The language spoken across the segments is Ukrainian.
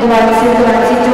2021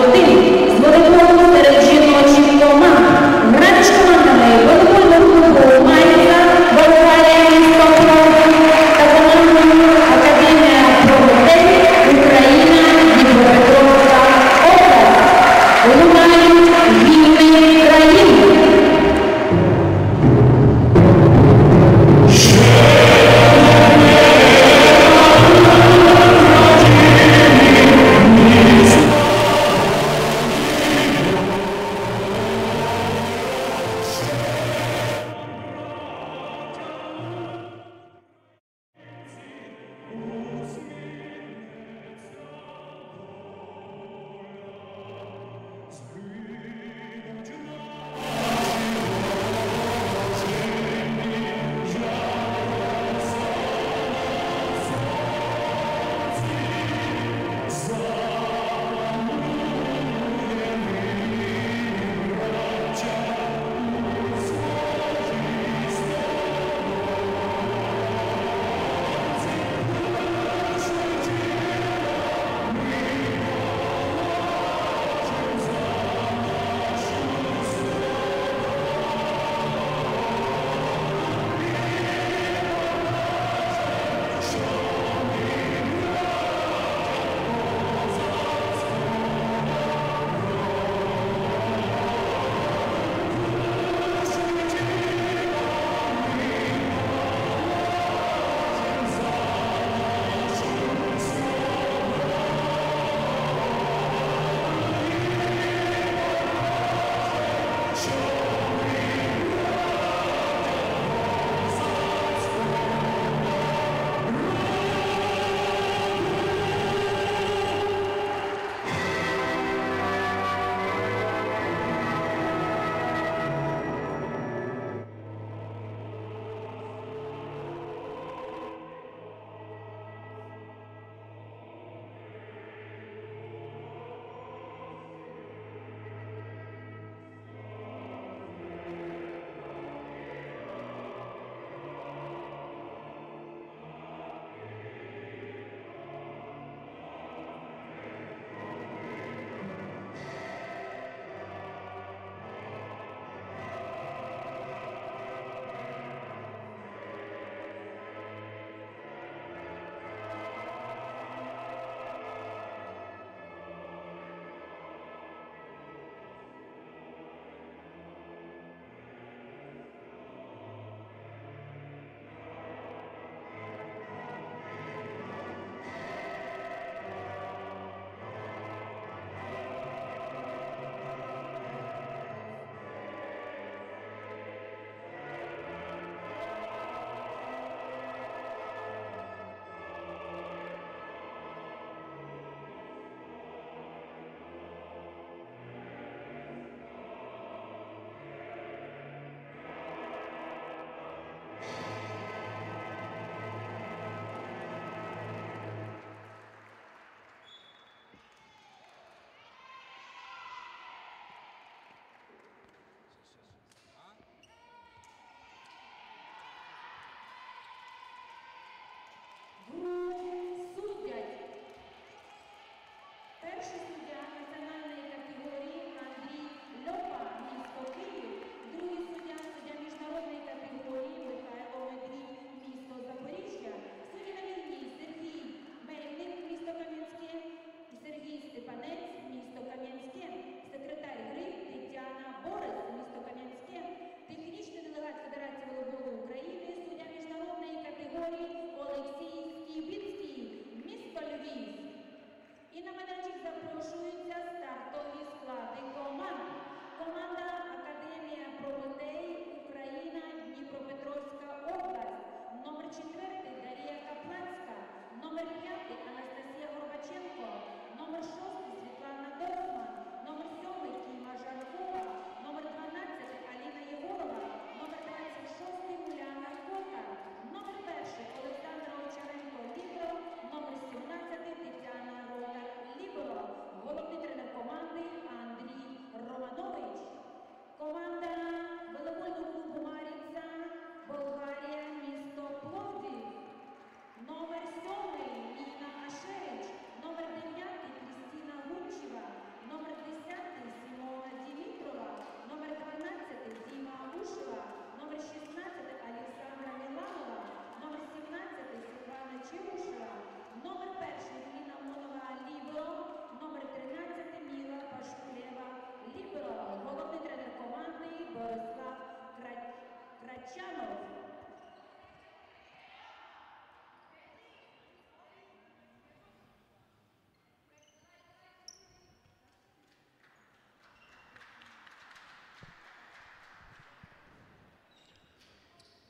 Thank you.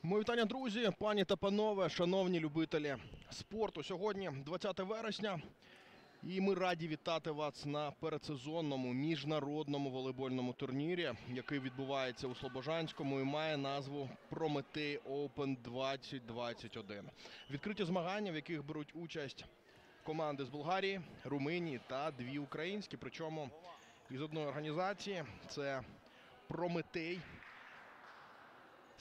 Мої вітання, друзі, пані та панове, шановні любителі спорту. Сьогодні 20 вересня, і ми раді вітати вас на передсезонному міжнародному волейбольному турнірі, який відбувається у Слобожанському і має назву Прометей Open 2021. Відкриті змагання, в яких беруть участь команди з Болгарії, Румунії та дві українські. Причому із одної організації це Прометей.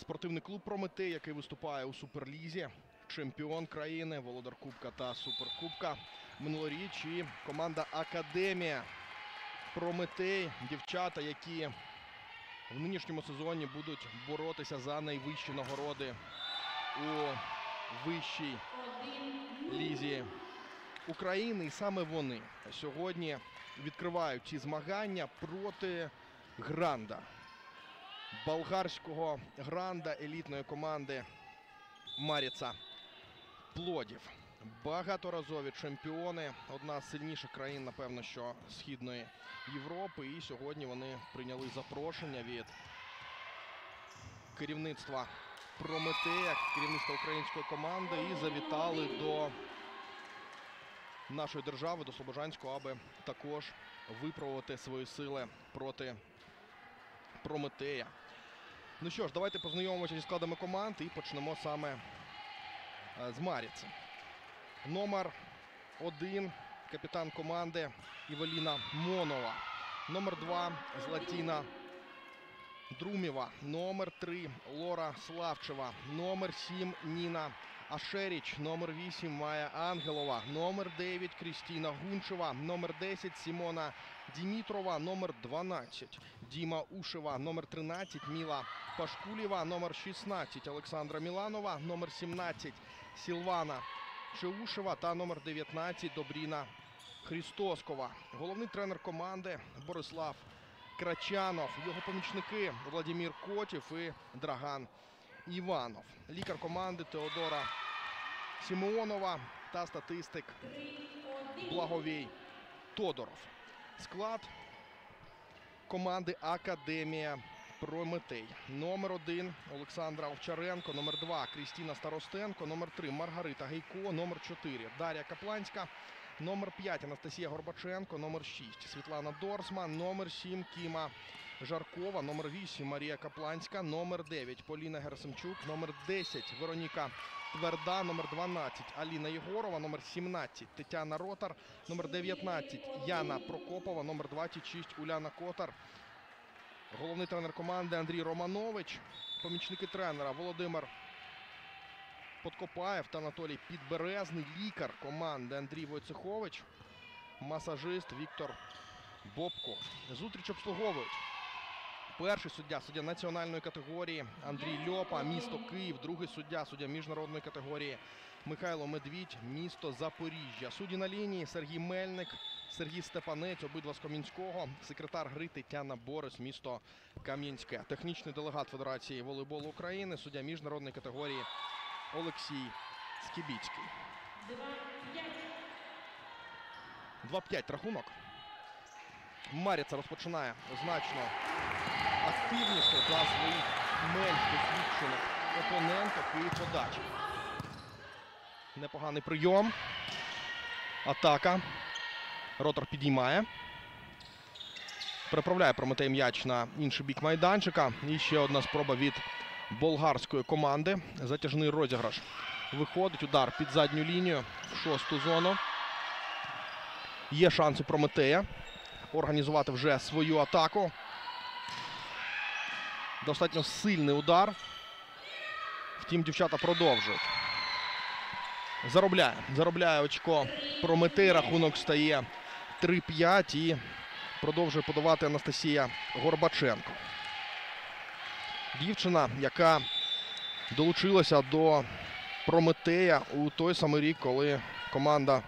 Спортивний клуб Прометей, який виступає у Суперлізі, чемпіон країни, володар Кубка та Суперкубка минулоріч. І команда Академія Прометей, дівчата, які в нинішньому сезоні будуть боротися за найвищі нагороди у вищій лізі України. І саме вони сьогодні відкривають ці змагання проти Гранда болгарського гранда елітної команди Маріца Плодів. Багаторазові чемпіони. Одна з сильніших країн, напевно, що Східної Європи. І сьогодні вони прийняли запрошення від керівництва Прометея, керівництва української команди і завітали до нашої держави, до Слобожанського, аби також випробувати свої сили проти Прометея. Ну що ж, давайте познайомимося зі складами команд і почнемо саме е, з Маріці. Номер один капітан команди Івеліна Монова. Номер два Златіна Друмєва. Номер три Лора Славчева. Номер сім Ніна Ашеріч. Номер вісім Майя Ангелова. Номер 9 Крістіна Гунчева. Номер 10 Сімона Дімітрова. Номер 12 Діма Ушева. Номер 13 Міла Пашкулєва. Номер 16 Олександра Міланова. Номер 17 Сілвана Чеушева та номер 19 Добріна Хрістоскова. Головний тренер команди Борислав Крачанов. Його помічники Владімір Котев і Драган Іванов. Лікар команди Теодора Сімеонова та статистик Благовій Тодоров. Склад команди Академія Прометей. Номер один Олександра Овчаренко, номер два Крістіна Старостенко, номер три Маргарита Гейко, номер чотири Дар'я Капланська, номер 5 Анастасія Горбаченко, номер 6 Світлана Дорсман, номер 7 Кіма Жаркова, номер 8 Марія Капланська, номер 9 Поліна Герасимчук, номер 10 Вероніка Тверда, номер 12 Аліна Єгорова, номер 17 Тетяна Ротар, номер 19 Яна Прокопова, номер 26 Уляна Котар. Головний тренер команди Андрій Романович. Помічники тренера Володимир Подкопаєв та Анатолій Підберезний. Лікар команди Андрій Войцехович. Масажист Віктор Бобко. Зустріч обслуговують. Перший суддя, суддя національної категорії Андрій Льопа, місто Київ. Другий суддя, суддя міжнародної категорії Михайло Медвідь, місто Запоріжжя. Судді на лінії Сергій Мельник, Сергій Степанець, обидва з Кам'янського, секретар гри Тетяна Борис, місто Кам'янське. Технічний делегат Федерації волейболу України, суддя міжнародної категорії Олексій Скібіцький. 2-5 рахунок. Маріця розпочинає значно активніше за своїх менш досвідчених опонентів і подачі. Непоганий прийом. Атака. Ротор підіймає. Переправляє Прометей м'яч на інший бік майданчика. І ще одна спроба від болгарської команди. Затяжний розіграш. Виходить удар під задню лінію в шосту зону. Є шанс у Прометея організувати вже свою атаку. Достатньо сильний удар. Втім, дівчата продовжують. Заробляє. Заробляє очко Прометей. Рахунок стає 3-5 і продовжує подавати Анастасія Горбаченко. Дівчина, яка долучилася до Прометея у той самий рік, коли команда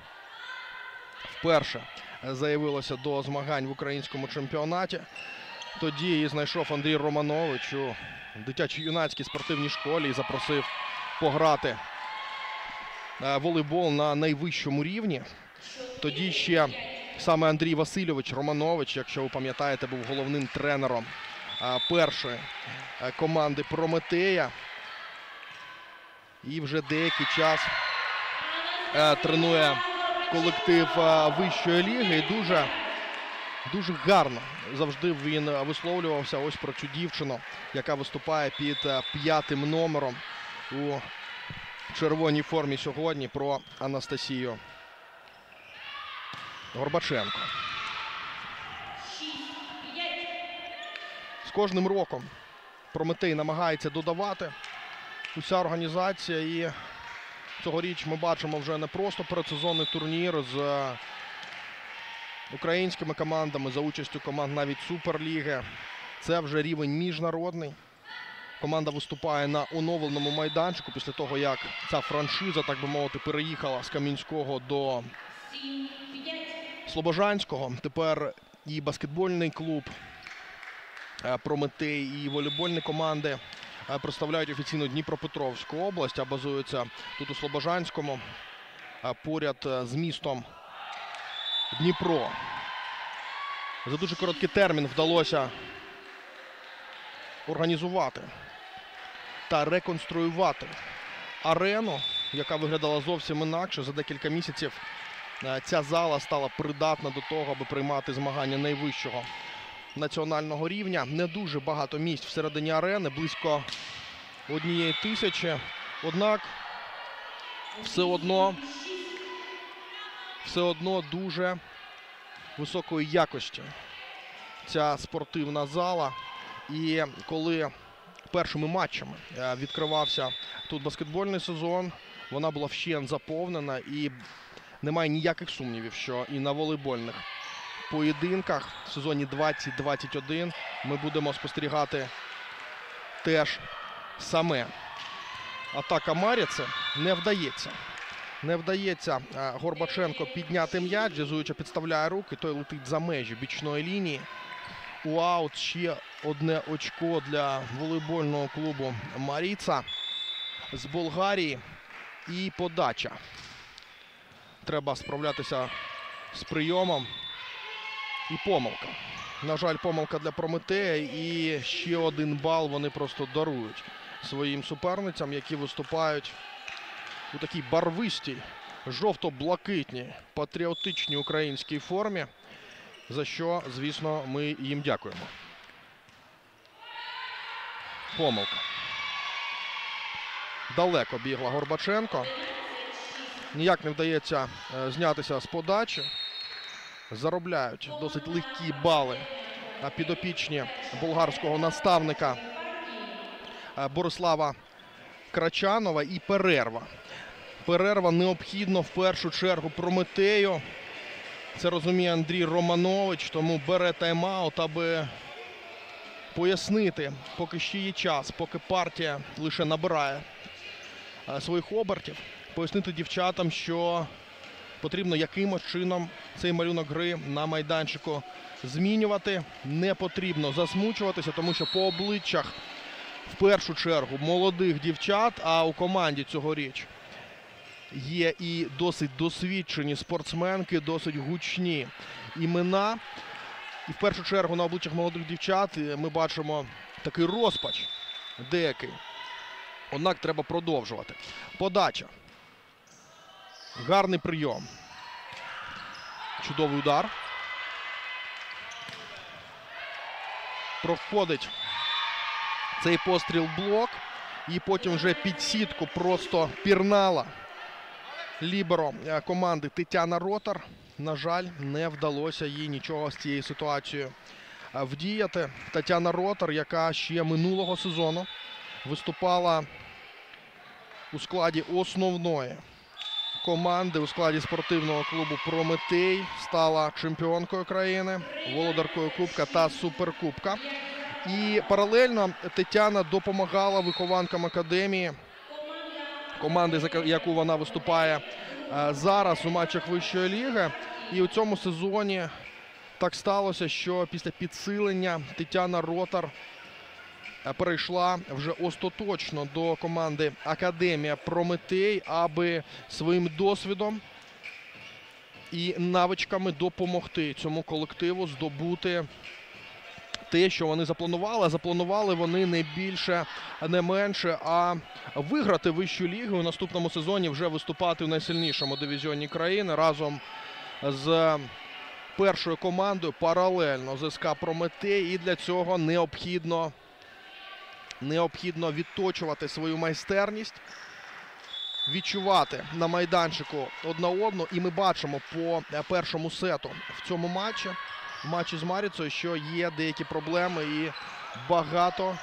вперше заявилася до змагань в українському чемпіонаті. Тоді її знайшов Андрій Романович у дитячо-юнацькій спортивній школі і запросив пограти е, волейбол на найвищому рівні. Тоді ще саме Андрій Васильович Романович, якщо ви пам'ятаєте, був головним тренером першої е, команди Прометея. і вже деякий час е, тренує колектив е, вищої ліги. І дуже, дуже гарно завжди він висловлювався ось про цю дівчину, яка виступає під е, п'ятим номером у червоній формі сьогодні про Анастасію Горбаченко. Кожним роком Прометей намагається додавати уся організація. І цьогоріч ми бачимо вже не просто передсезонний турнір з е, українськими командами за участю команд навіть Суперліги. Це вже рівень міжнародний. Команда виступає на оновленому майданчику після того, як ця франшиза, так би мовити, переїхала з Кам'янського до Слобожанського. Тепер і баскетбольний клуб Прометей, і волейбольні команди е, представляють офіційно Дніпропетровську область, а базуються тут у Слобожанському, е, поряд е, з містом Дніпро. За дуже короткий термін вдалося організувати та реконструювати арену, яка виглядала зовсім інакше. За декілька місяців е, ця зала стала придатна до того, аби приймати змагання найвищого національного рівня. Не дуже багато місць всередині арени, близько однієї тисячі. Однак все одно, все одно дуже високої якості ця спортивна зала. І коли першими матчами е, відкривався тут баскетбольний сезон, вона була вщент заповнена і немає ніяких сумнівів, що і на волейбольних поєдинках в сезоні 2021 ми будемо спостерігати теж саме. Атака Маріце не вдається. Не вдається е, Горбаченко підняти м'яч. Джезуюча підставляє руки, той летить за межі бічної лінії. У ще одне очко для волейбольного клубу Маріца з Болгарії. І подача. Треба справлятися з прийомом. І помилка. На жаль, помилка для Прометея. І ще один бал вони просто дарують своїм суперницям, які виступають у такій барвистій, жовто-блакитній, патріотичній українській формі. За що, звісно, ми їм дякуємо. Помилка. Далеко бігла Горбаченко. Ніяк не вдається е, знятися з подачі. Заробляють досить легкі бали підопічні болгарського наставника е, Борислава Крачанова і перерва. Перерва необхідно в першу чергу Прометею. Це розуміє Андрій Романович, тому бере тайм-аут, аби пояснити, поки ще є час, поки партія лише набирає е, своїх обертів, пояснити дівчатам, що потрібно якимось чином цей малюнок гри на майданчику змінювати. Не потрібно засмучуватися, тому що по обличчях в першу чергу молодих дівчат, а у команді цьогоріч є і досить досвідчені спортсменки, досить гучні імена. І в першу чергу на обличчях молодих дівчат е, ми бачимо такий розпач деякий. Однак треба продовжувати. Подача. Гарний прийом. Чудовий удар. Проходить цей постріл блок. І потім вже під сітку просто пірнала ліберо е, команди Тетяна Ротар. На жаль, не вдалося їй нічого з цією ситуацією е, вдіяти. Тетяна Ротар, яка ще минулого сезону виступала у складі основної команди у складі спортивного клубу Прометей, стала чемпіонкою країни, володаркою Кубка та Суперкубка. І паралельно Тетяна допомагала вихованкам академії команди, за яку вона виступає е, зараз у матчах вищої ліги. І у цьому сезоні так сталося, що після підсилення Тетяна Ротар перейшла вже остаточно до команди Академія Прометей, аби своїм досвідом і навичками допомогти цьому колективу здобути те, що вони запланували. Запланували вони не більше, не менше, а виграти вищу лігу у наступному сезоні вже виступати в найсильнішому дивізіоні країни разом з першою командою паралельно з СК Прометей. І для цього необхідно, необхідно відточувати свою майстерність. Відчувати на майданчику одна одну, і ми бачимо по е, першому сету в цьому матчі, в матчі з Маріцею, що є деякі проблеми і багато,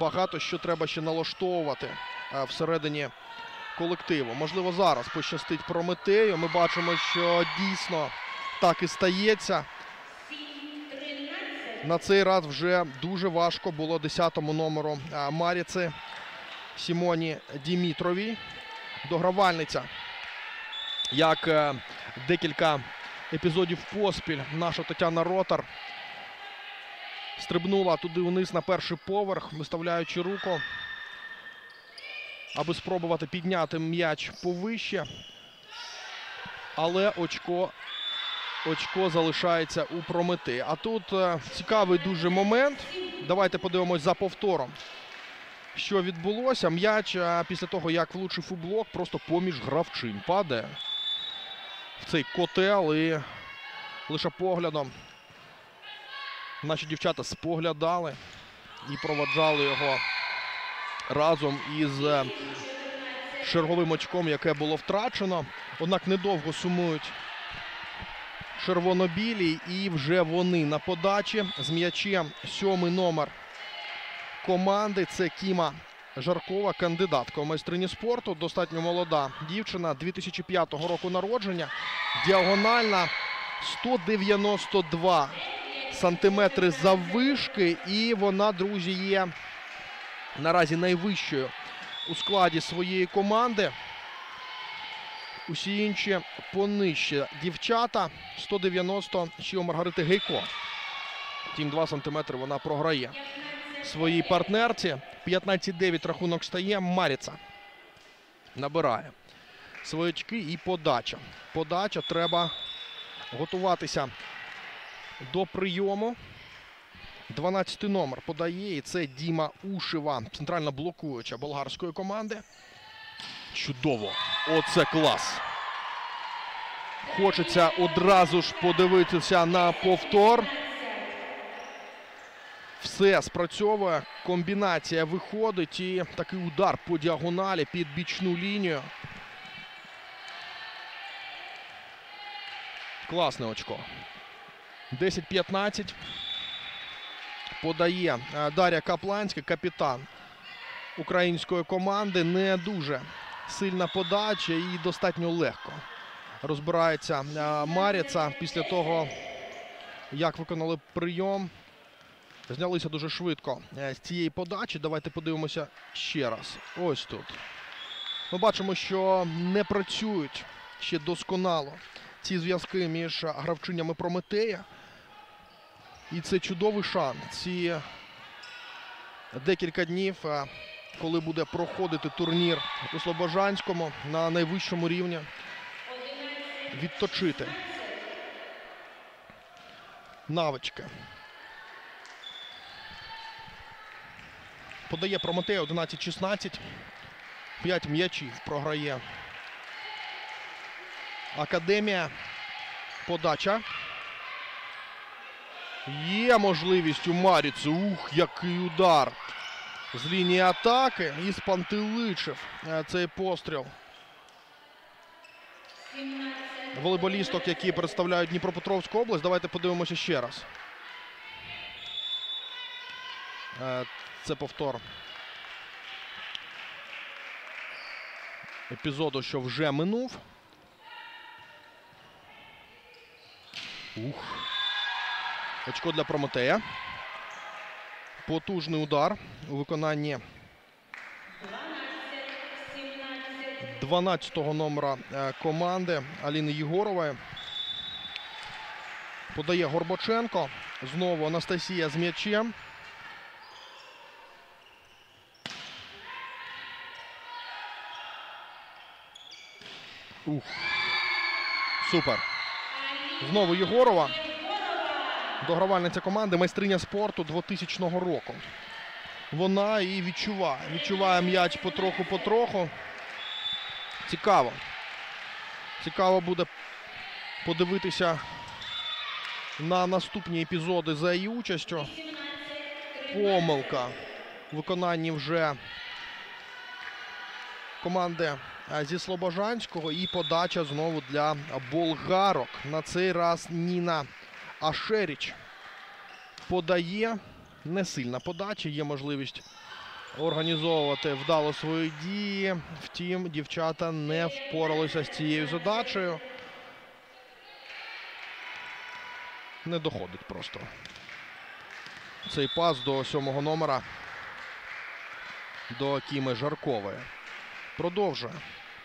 багато що треба ще налаштовувати е, всередині колективу. Можливо, зараз пощастить Прометею. Ми бачимо, що дійсно так і стається. На цей раз вже дуже важко було 10-му номеру е, Маріци Сімоні Дімітровій. Догравальниця. Як е, декілька епізодів поспіль наша Тетяна Ротар стрибнула туди вниз на перший поверх, виставляючи руку, аби спробувати підняти м'яч повище. Але очко, очко залишається у промети. А тут е, цікавий дуже момент. Давайте подивимось за повтором. Що відбулося? М'яч після того, як влучив у блок, просто поміж гравчинь падає в цей котел і лише поглядом. Наші дівчата споглядали і проваджали його разом із е, черговим очком, яке було втрачено. Однак недовго сумують червонобілі, і вже вони на подачі з м'ячем сьомий номер команди. Це Кіма Жаркова, кандидатка у майстрині спорту. Достатньо молода дівчина 2005 року народження. Діагональна 192 сантиметри заввишки. І вона, друзі, є наразі найвищою у складі своєї команди. Усі інші понижче. Дівчата 190 ще у Маргарити Гейко. Втім, 2 сантиметри вона програє своїй партнерці. 15-9 рахунок стає. Маріца набирає свої очки і подача. Подача треба готуватися до прийому. 12 номер подає. І це Діма Ушева, центральна блокуюча болгарської команди. Чудово! Оце клас! Хочеться одразу ж подивитися на повтор. Все спрацьовує. Комбінація виходить і такий удар по діагоналі під бічну лінію. Класне очко. 10-15. Подає е, Дар'я Капланська, капітан української команди. Не дуже сильна подача і достатньо легко розбирається е, Маріца після того, як виконали прийом. Знялися дуже швидко е, з цієї подачі. Давайте подивимося ще раз. Ось тут. Ми бачимо, що не працюють ще досконало ці зв'язки між гравчинями Прометея. І це чудовий шанс. Ці декілька днів, е, коли буде проходити турнір у Слобожанському на найвищому рівні, відточити навички. Подає Прометей 11-16. 5 м'ячів програє. Академія. Подача. Є можливість у Маріці. Ух, який удар. З лінії атаки і спантеличив е, цей постріл. Волейболісток, які представляють Дніпропетровську область. Давайте подивимося ще раз. Е, Це повтор епізоду, що вже минув. Ух. Очко для Прометея. Потужний удар у виконанні 12-го номера е, команди Аліни Єгорової. Подає Горбаченко. Знову Анастасія з м'ячем. Ух. Супер. Знову Єгорова. Догравальниця команди, майстриня спорту 2000 року. Вона і відчуває. Відчуває м'яч потроху-потроху. Цікаво. Цікаво буде подивитися на наступні епізоди за її участю. Помилка в виконанні вже команди зі Слобожанського і подача знову для болгарок. На цей раз Ніна Ашеріч подає. Не сильна подача, є можливість організовувати вдало свої дії. Втім, дівчата не впоралися з цією задачею. Не доходить просто. Цей пас до сьомого номера до Кіми Жаркової. Продовжує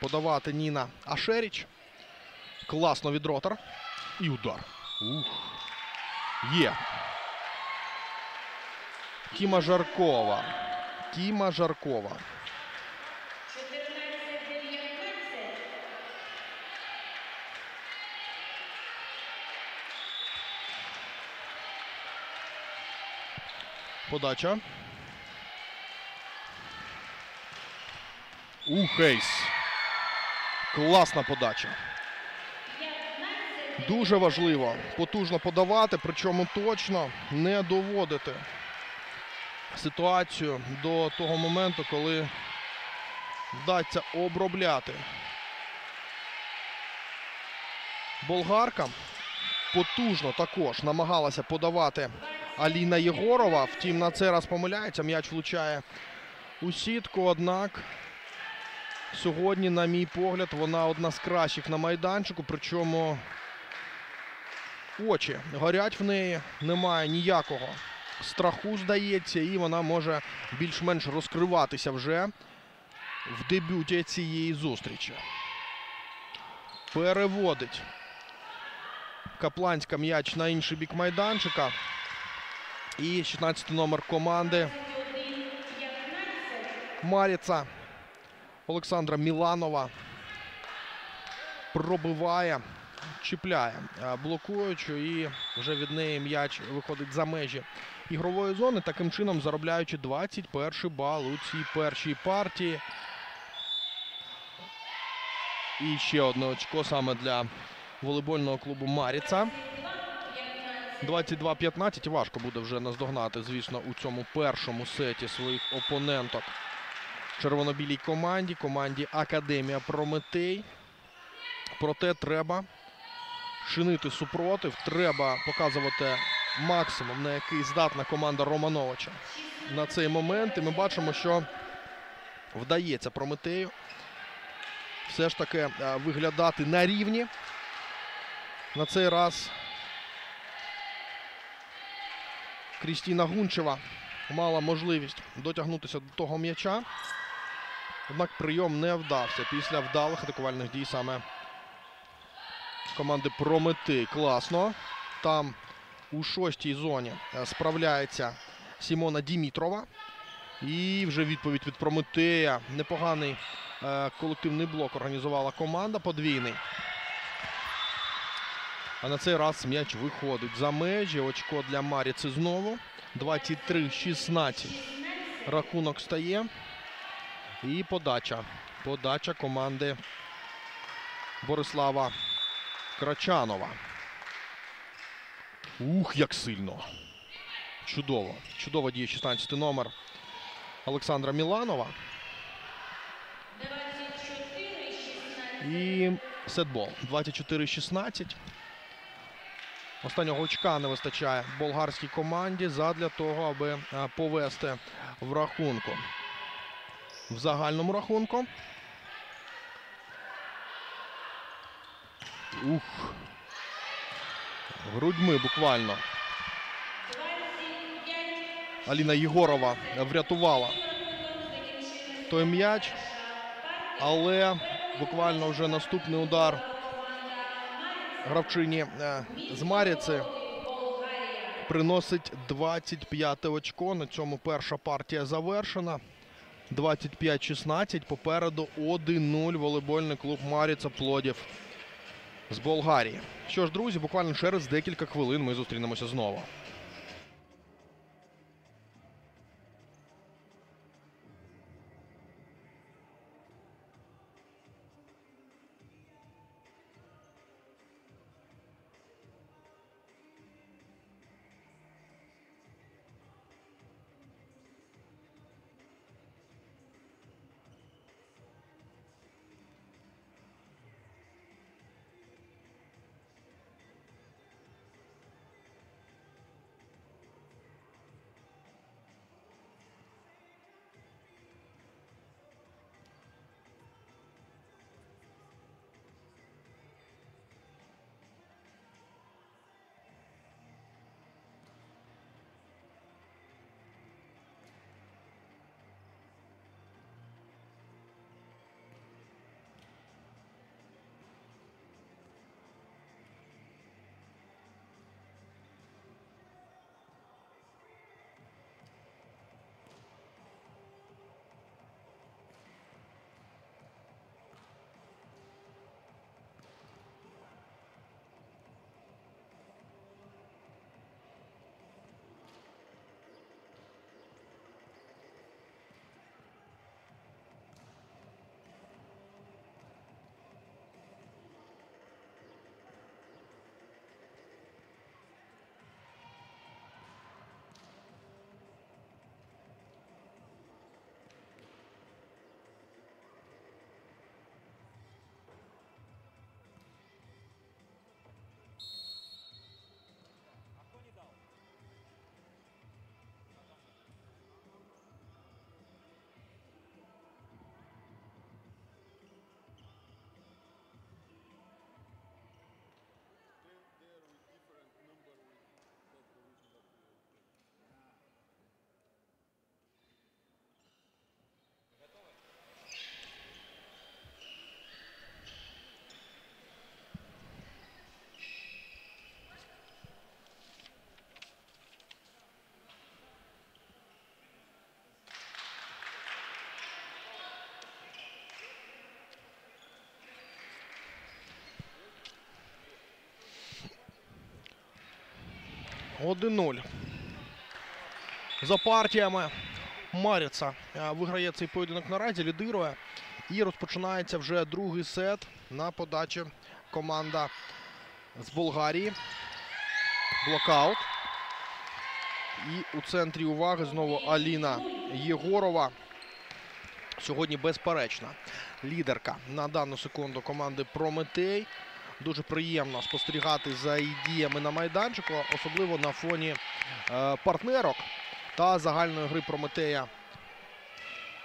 подавати Ніна Ашеріч. Класно від ротор. І удар. Ух. Є. Кіма Жаркова. Кіма Жаркова. Подача. Ух, ейс. Класна подача. 15. Дуже важливо потужно подавати, причому точно не доводити ситуацію до того моменту, коли вдасться обробляти. Болгарка потужно також намагалася подавати Аліна Єгорова. Втім, на цей раз помиляється. М'яч влучає у сітку. Однак сьогодні, на мій погляд, вона одна з кращих на майданчику. Причому очі горять в неї, немає ніякого страху, здається, і вона може більш-менш розкриватися вже в дебюті цієї зустрічі. Переводить Капланська м'яч на інший бік майданчика. І 16 номер команди Маріца Олександра Міланова пробиває, чіпляє е, блокуючу і вже від неї м'яч виходить за межі ігрової зони, таким чином заробляючи 21 бал у цій першій партії. І ще одне очко саме для волейбольного клубу Маріца. 22-15. Важко буде вже наздогнати, звісно, у цьому першому сеті своїх опоненток червоно-білій команді, команді Академія Прометей. Проте треба чинити супротив, треба показувати максимум, на який здатна команда Романовича на цей момент. І ми бачимо, що вдається Прометею все ж таки е, виглядати на рівні. На цей раз Крістіна Гунчева мала можливість дотягнутися до того м'яча. Однак прийом не вдався після вдалих атакувальних дій саме команди Прометей. Класно. Там у шостій зоні е, справляється Сімона Дімітрова. І вже відповідь від Прометея. Непоганий е, колективний блок організувала команда подвійний. А на цей раз м'яч виходить за межі. Очко для Маріци знову. 23-16. Рахунок стає. І подача. Подача команди Борислава Крачанова. Ух, як сильно. Чудово. Чудово діє 16 номер Олександра Міланова. І сетбол. 24-16. Останнього очка не вистачає болгарській команді задля того, аби е, повести в рахунку. В загальному рахунку. Ух. Грудьми буквально. Аліна Єгорова врятувала той м'яч. Але буквально вже наступний удар гравчині е, з Маріці приносить 25 очко. На цьому перша партія завершена. 25-16. Попереду 1-0 волейбольний клуб Маріца Плодів. З Болгарії. Що ж, друзі, буквально через декілька хвилин ми зустрінемося знову. Один 0 За партіями Маріца е, виграє цей поєдинок наразі, лідирує. І розпочинається вже другий сет на подачі команда з Болгарії. Блокаут. І у центрі уваги знову Аліна Єгорова. Сьогодні безперечна лідерка на дану секунду команди Прометей. Дуже приємно спостерігати за її діями на майданчику, особливо на фоні е, партнерок та загальної гри Прометея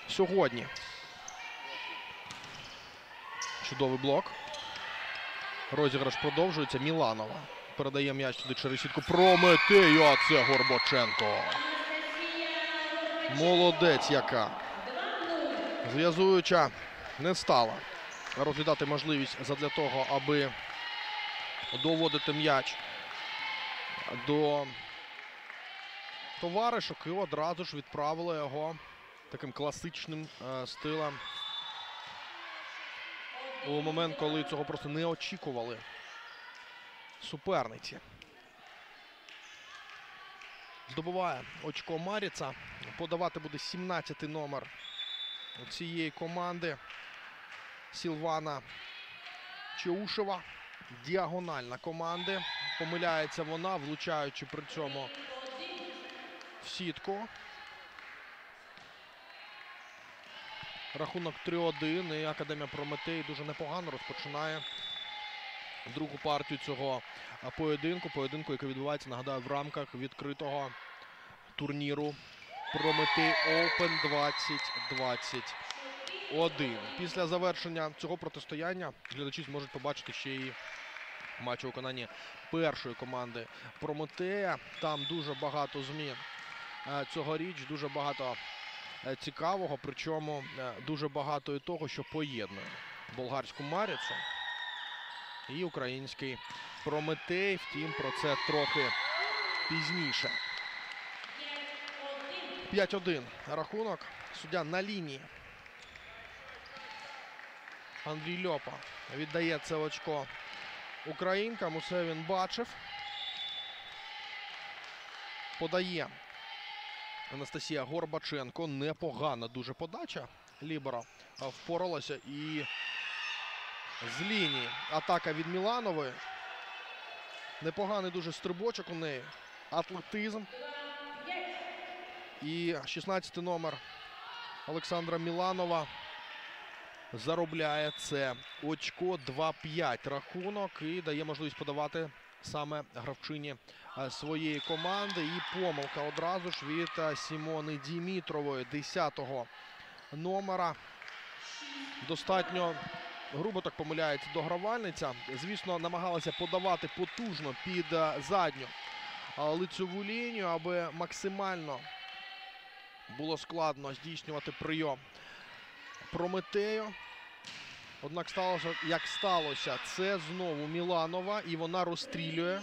сьогодні. Чудовий блок. Розіграш продовжується. Міланова. Передає м'яч туди через сітку. Прометей, а це Горбаченко. Молодець яка. Зв'язуюча не стала розглядати можливість задля того, аби доводити м'яч до товаришок і одразу ж відправила його таким класичним е, стилем у момент, коли цього просто не очікували суперниці. Здобуває очко Маріца. Подавати буде 17-й номер цієї команди. Сілвана Чеушева. Діагональна команди. Помиляється вона, влучаючи при цьому в сітку. Рахунок 3-1. І Академія Прометей дуже непогано розпочинає другу партію цього поєдинку. Поєдинку, який відбувається, нагадаю, в рамках відкритого турніру Прометей Open 2021. Після завершення цього протистояння глядачі зможуть побачити ще і матч у виконанні першої команди Прометея. Там дуже багато змін е, цьогоріч, дуже багато е, цікавого, причому е, дуже багато і того, що поєднує болгарську Маріцу і український Прометей. Втім, про це трохи пізніше. 5-1 рахунок. Суддя на лінії. Андрій Льопа віддає це очко українкам. Усе він бачив. Подає Анастасія Горбаченко. Непогана дуже подача. Лібера впоралася і з лінії атака від Міланової. Непоганий дуже стрибочок у неї. Атлетизм. І 16 номер Олександра Міланова заробляє це очко 2-5 рахунок і дає можливість подавати саме гравчині е, своєї команди. І помилка одразу ж від е, Сімони Дімітрової, 10-го номера. Достатньо грубо так помиляється догравальниця. Звісно, намагалася подавати потужно під е, задню лицеву лінію, аби максимально було складно здійснювати прийом Прометею. Однак сталося, як сталося, це знову Міланова, і вона розстрілює.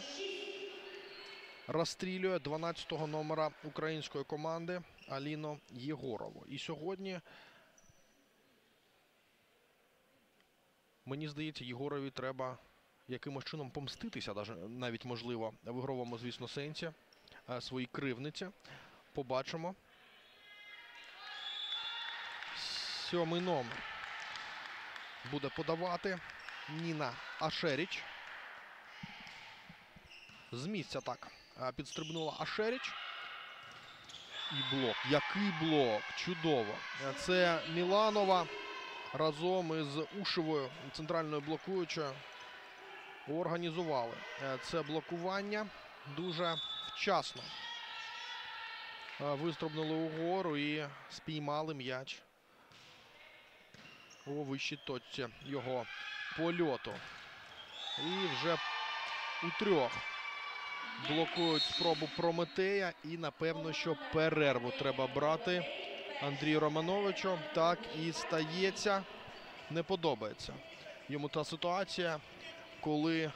Розстрілює 12-го номера української команди Аліну Єгорову. І сьогодні, мені здається, Єгорові треба якимось чином помститися, навіть можливо, в ігровому, звісно, сенсі е, своїй кривниці. Побачимо. Сьомий номер буде подавати Ніна Ашеріч. З місця так е, підстрибнула Ашеріч. І блок. Який блок? Чудово. Це Міланова разом із Ушевою, центральною блокуючою, організували е, це блокування дуже вчасно. Е, Вистрибнули угору і спіймали м'яч у вищій точці його польоту. І вже у трьох блокують спробу Прометея. І напевно, що перерву треба брати Андрію Романовичу. Так і стається. Не подобається йому та ситуація, коли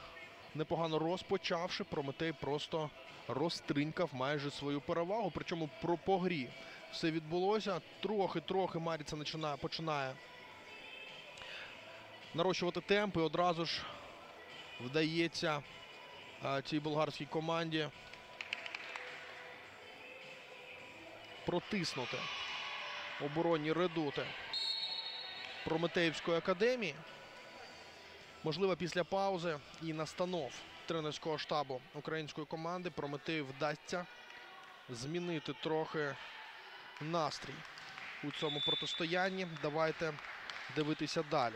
непогано розпочавши, Прометей просто розтринькав майже свою перевагу. Причому про по грі все відбулося. Трохи-трохи Маріця починає, починає нарощувати темп і одразу ж вдається цій болгарській команді протиснути оборонні редути Прометеївської академії. Можливо, після паузи і настанов тренерського штабу української команди Прометею вдасться змінити трохи настрій у цьому протистоянні. Давайте дивитися далі.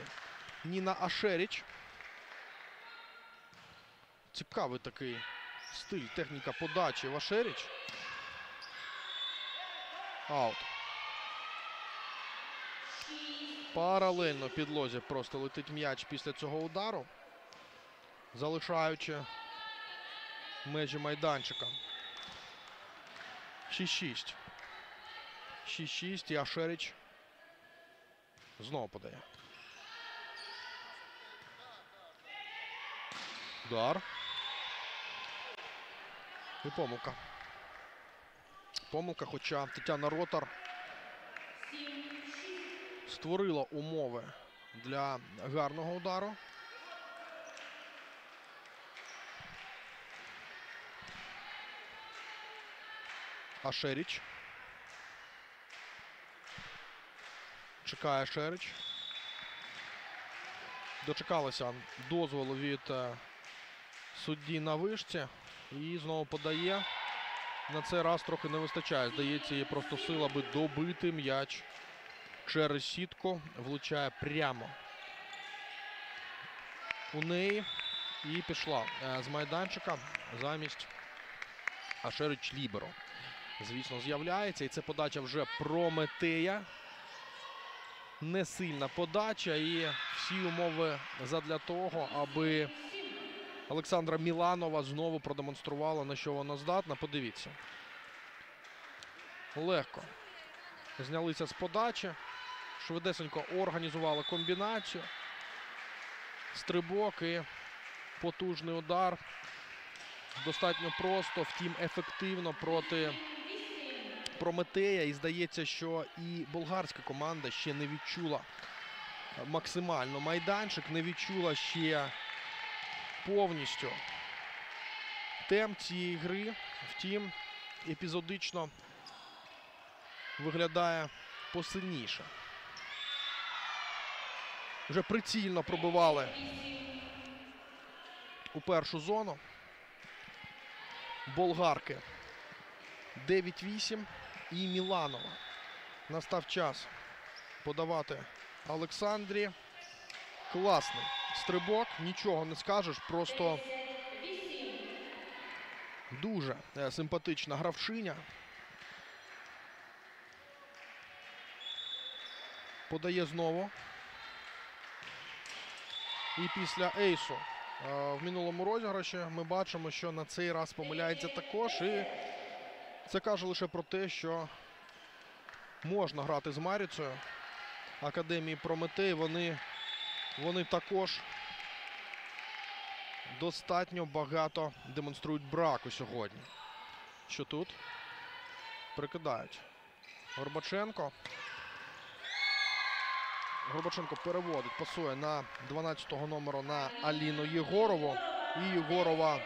Ніна Ашеріч. Цікавий такий стиль, техніка подачі в Ашеріч. Аут. Паралельно підлозі просто летить м'яч після цього удару, залишаючи межі майданчика. 6-6. 6-6 і Ашеріч знову подає. Удар. І помилка. Помилка, хоча Тетяна Ротар створила умови для гарного удару. Ашеріч. Чекає Шерич. Дочекалася дозволу від е, судді на вишці. І знову подає. На цей раз трохи не вистачає. Здається, їй просто сил, аби добити м'яч через сітку. Влучає прямо у неї. І пішла е, з майданчика замість Ашерич Ліберо. Звісно, з'являється. І це подача вже Прометея. Несильна подача. І всі умови задля того, аби Олександра Міланова знову продемонструвала, на що вона здатна. Подивіться. Легко. Знялися з подачі. Швидесенько організували комбінацію. Стрибок і потужний удар. Достатньо просто, втім, ефективно проти Прометея. І здається, що і болгарська команда ще не відчула максимально майданчик, не відчула ще повністю темп цієї гри. Втім, епізодично виглядає посильніше. Вже прицільно пробивали у першу зону. Болгарки 9-8 і Міланова. Настав час подавати Олександрі. Класний стрибок, нічого не скажеш, просто дуже е, симпатична гравчиня. Подає знову. І після ейсу е, в минулому розіграші ми бачимо, що на цей раз помиляється також. І це каже лише про те, що можна грати з Маріцею. Академії Прометей вони, вони також достатньо багато демонструють браку сьогодні. Що тут? Прикидають. Горбаченко. Горбаченко переводить, пасує на 12-го номеру на Аліну Єгорову. І Єгорова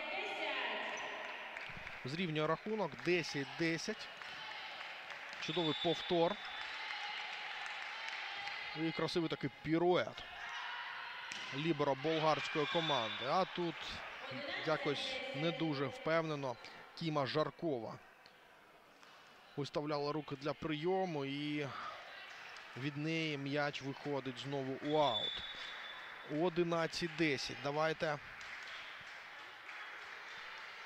зрівнює рахунок 10-10. Чудовий повтор. І красивий такий пірует лібера болгарської команди. А тут якось не дуже впевнено Кіма Жаркова. Виставляла руки для прийому і від неї м'яч виходить знову у аут. У 11-10. Давайте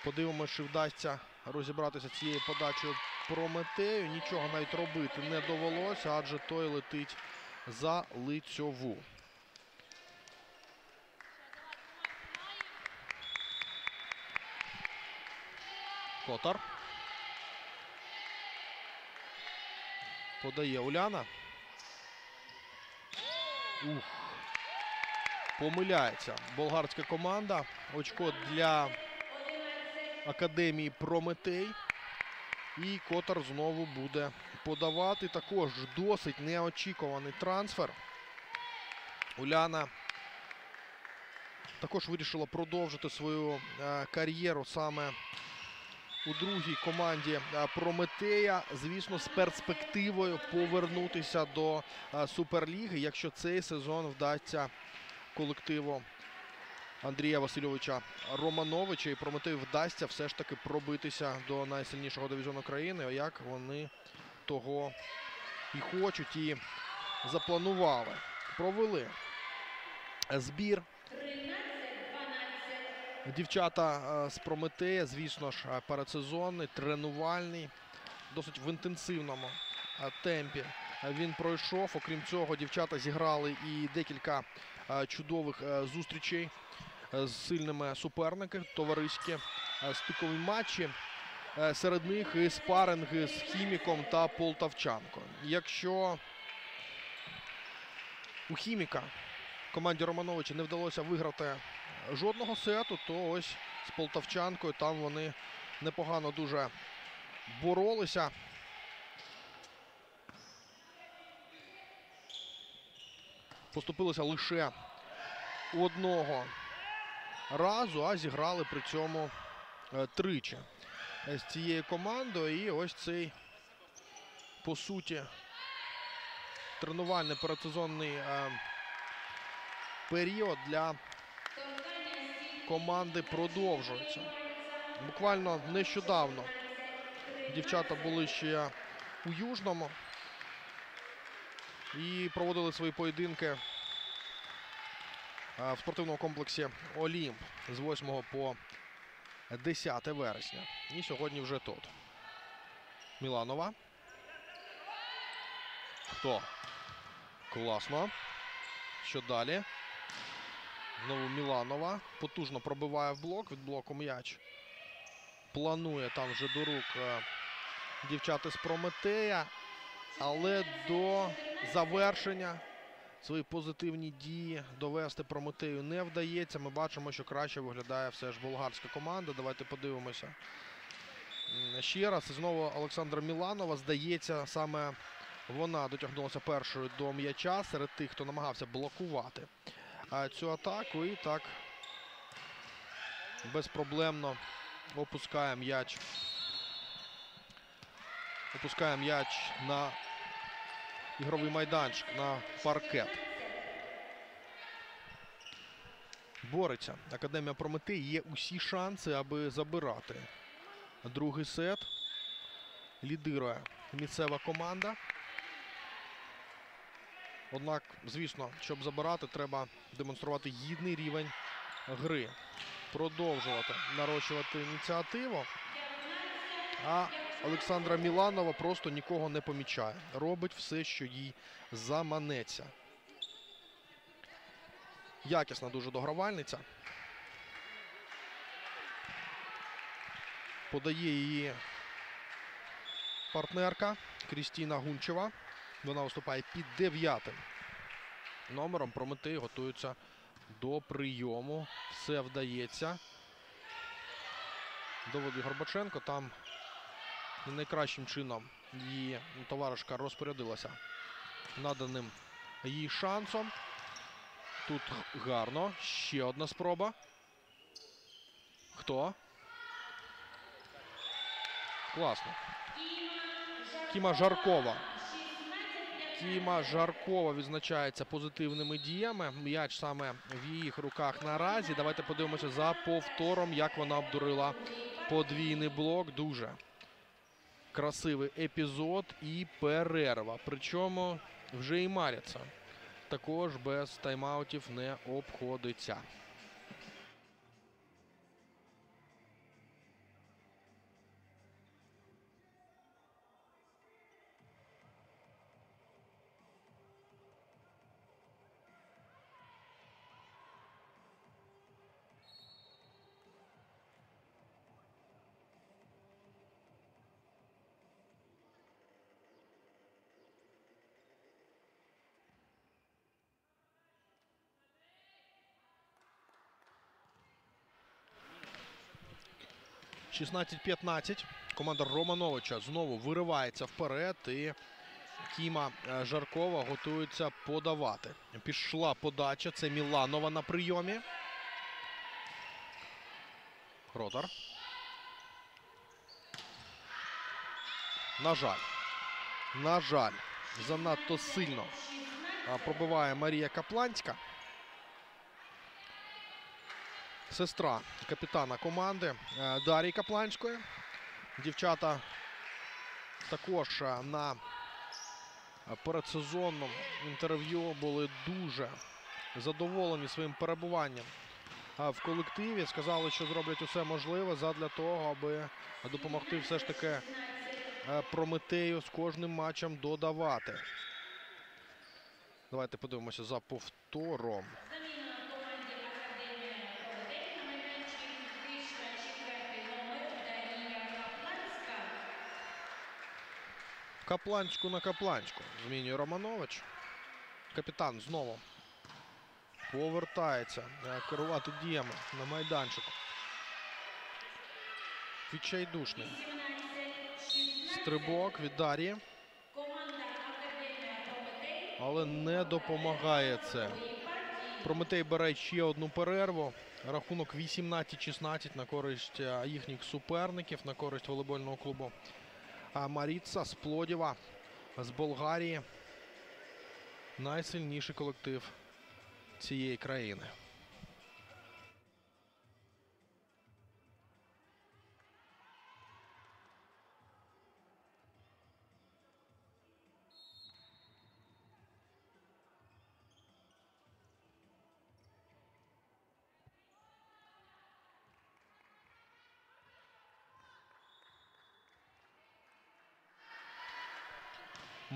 подивимося, чи вдасться розібратися цією подачею Прометею. Нічого навіть робити не довелося, адже той летить за лицьову. Котар. Подає Уляна. Ух. Помиляється болгарська команда. Очко для Академії Прометей. І Котар знову буде подавати. Також досить неочікуваний трансфер. Уляна також вирішила продовжити свою е, кар'єру саме у другій команді е, Прометея. Звісно, з перспективою повернутися до е, Суперліги, якщо цей сезон вдасться колективу Андрія Васильовича Романовича. І Прометею вдасться все ж таки пробитися до найсильнішого дивізіону країни, як вони того і хочуть, і запланували. Провели збір. Дівчата е, з Прометея, звісно ж, е, передсезонний, тренувальний, досить в інтенсивному е, темпі він пройшов. Окрім цього, дівчата зіграли і декілька чудових зустрічей з сильними суперниками, товариські стикові матчі. Серед них і спаринги з Хіміком та Полтавчанко. Якщо у Хіміка команді Романовича не вдалося виграти жодного сету, то ось з Полтавчанкою там вони непогано дуже боролися. Поступилися лише одного разу, а зіграли при цьому е, тричі з цією командою. І ось цей, по суті, тренувальний передсезонний е, період для команди продовжується. Буквально нещодавно дівчата були ще у Южному і проводили свої поєдинки е, в спортивному комплексі Олімп з 8 по 10 вересня. І сьогодні вже тут. Міланова. Хто? Класно. Що далі? Знову Міланова. Потужно пробиває в блок. Від блоку м'яч. Планує там вже до рук е, дівчата з Прометея. Але до завершення свої позитивні дії довести Прометею не вдається. Ми бачимо, що краще виглядає все ж болгарська команда. Давайте подивимося. Ще раз. Знову Олександра Міланова. Здається, саме вона дотягнулася першою до м'яча серед тих, хто намагався блокувати цю атаку. І так безпроблемно опускає м'яч. Опускає м'яч на ігровий майданчик, на паркет. Бореться. Академія Прометей є усі шанси, аби забирати. Другий сет. Лідирує місцева команда. Однак, звісно, щоб забирати, треба демонструвати гідний рівень гри. Продовжувати нарощувати ініціативу. А Олександра Міланова просто нікого не помічає. Робить все, що їй заманеться. Якісна дуже догравальниця. Подає її партнерка Крістіна Гунчева. Вона виступає під дев'ятим номером. Прометей готуються до прийому. Все вдається. До Горбаченко. Там не найкращим чином її товаришка розпорядилася наданим їй шансом. Тут гарно. Ще одна спроба. Хто? Класно. Кіма Жаркова. Кіма Жаркова відзначається позитивними діями. М'яч саме в їх руках наразі. Давайте подивимося за повтором, як вона обдурила подвійний блок. Дуже красивий епізод і перерва. Причому вже і маряться. Також без тайм-аутів не обходиться. – 16-15. Команда Романовича знову виривається вперед. І Кіма е, Жаркова готується подавати. Пішла подача. Це Міланова на прийомі. Ротар. На жаль. На жаль. Занадто сильно а, пробиває Марія Капланська. Сестра капітана команди е, Дарії Капланської. Дівчата також е, на передсезонному інтерв'ю були дуже задоволені своїм перебуванням е, в колективі. Сказали, що зроблять усе можливе задля того, аби допомогти все ж таки Прометею з кожним матчем додавати. Давайте подивимося за повтором. Заміна в команді Академія Прометей на майданчик вийшла четвертий номер Дарія Капланська. Капланчику на Капланчику. Змінює Романович. Капітан знову повертається е, керувати діями на майданчику. Відчайдушний стрибок від Прометей. але не допомагає це. Прометей бере ще одну перерву. Рахунок 18-16 на користь е, їхніх суперників, на користь волейбольного клубу. А з Плодіва з Болгарії. Найсильніший колектив цієї країни.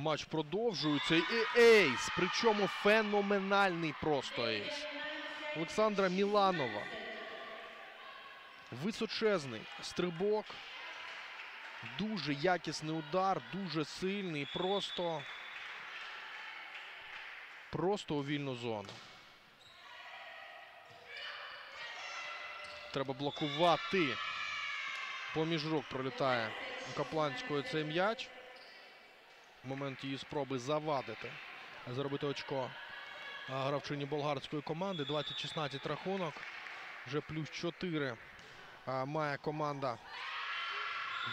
Матч продовжується. І ейс. Причому феноменальний просто ейс. Олександра Міланова. Височезний стрибок. Дуже якісний удар, дуже сильний. Просто. Просто у вільну зону. Треба блокувати. Поміж рук пролітає у Капланської цей м'яч. Момент її спроби завадити. Заробити очко гравчині болгарської команди. 20-16 рахунок. Вже плюс 4 має команда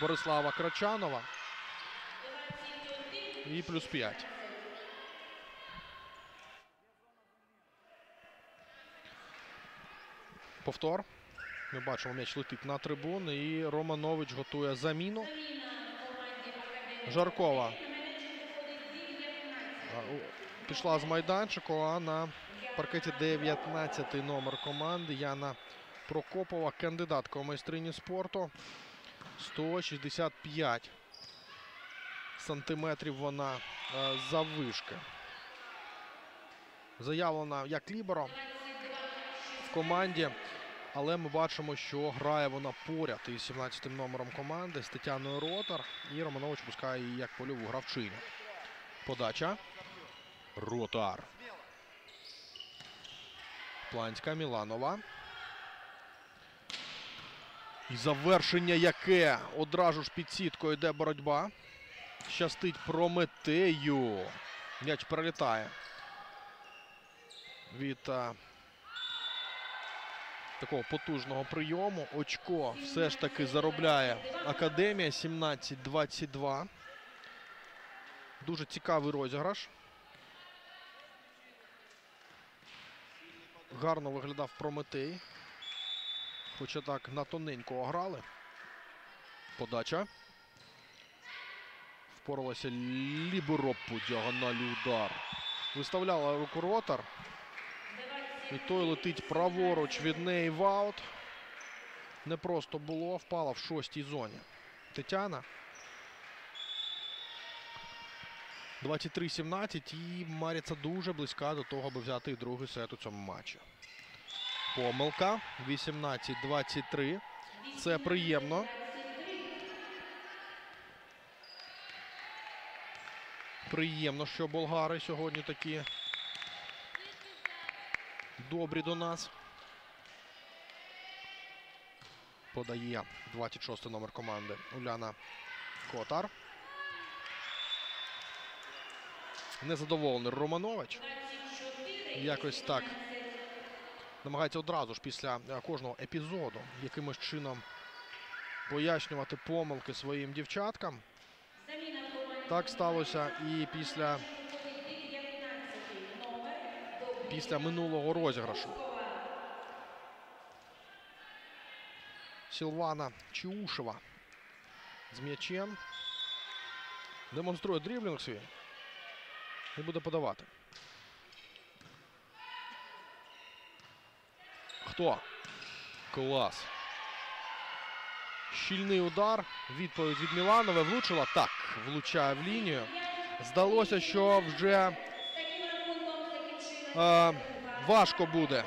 Борислава Крачанова. І плюс 5. Повтор. Ми бачимо, м'яч летить на трибун. І Романович готує заміну. Жаркова пішла з майданчику, а на паркеті 19 номер команди Яна Прокопова, кандидатка у майстрині спорту. 165 сантиметрів вона е, заввишки. Заявлена як ліберо в команді, але ми бачимо, що грає вона поряд із 17 номером команди з Тетяною Ротар. І Романович пускає її як польову гравчиню. Подача. Ротар. Планська Міланова. І завершення яке одразу ж під сіткою йде боротьба. Щастить Прометею. М'яч перелітає. Від а, такого потужного прийому. Очко все ж таки заробляє Академія 17-22. Дуже цікавий розіграш. Гарно виглядав Прометей. Хоча так на тоненько грали. Подача. Впоралася Ліберо по діагоналі удар. Виставляла руку ротар. І той летить праворуч від неї в аут. Не просто було, впала в шостій зоні. Тетяна. 23-17 і Маріця дуже близька до того, аби взяти другий сет у цьому матчі. Помилка 18-23. Це приємно. Приємно, що болгари сьогодні такі добрі до нас. Подає 26 номер команди Уляна Котар. Незадоволений Романович. Якось так намагається одразу ж після е, кожного епізоду якимось чином пояснювати помилки своїм дівчаткам. Так сталося і після, після минулого розіграшу. Сілвана Чіушева з м'ячем. Демонструє дріблінг свій і буде подавати. Хто? Клас. Щільний удар. Відповідь від Міланове. Влучила. Так, влучає в лінію. Здалося, що вже е, важко буде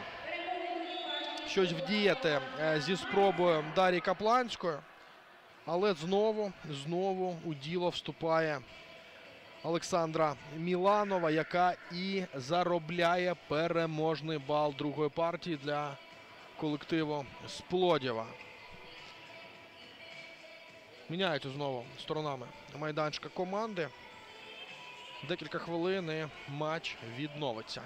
щось вдіяти е, зі спробою Дарії Капланської. Але знову, знову у діло вступає Олександра Міланова, яка і заробляє переможний бал другої партії для колективу Сплодєва. Міняється знову сторонами майданчика команди. Декілька хвилин і матч відновиться.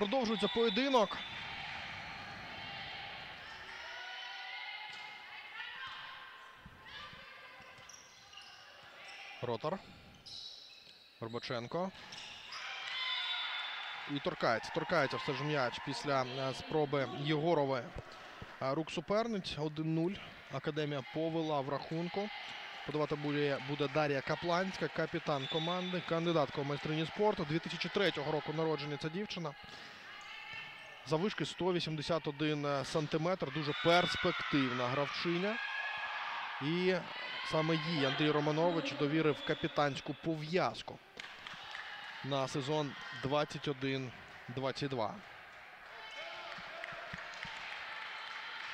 Продовжується поєдинок. Ротор. Горбаченко. І торкається. Торкається все ж м'яч після е, спроби Єгорової. Рук суперниць 1-0. Академія повела в рахунку. Подавати буде, буде Дар'я Капланська, капітан команди, кандидатка у майстрині спорту. 2003 року народження ця дівчина. Завишки 181 сантиметр. Дуже перспективна гравчиня. І саме їй Андрій Романович довірив капітанську пов'язку на сезон 21-22.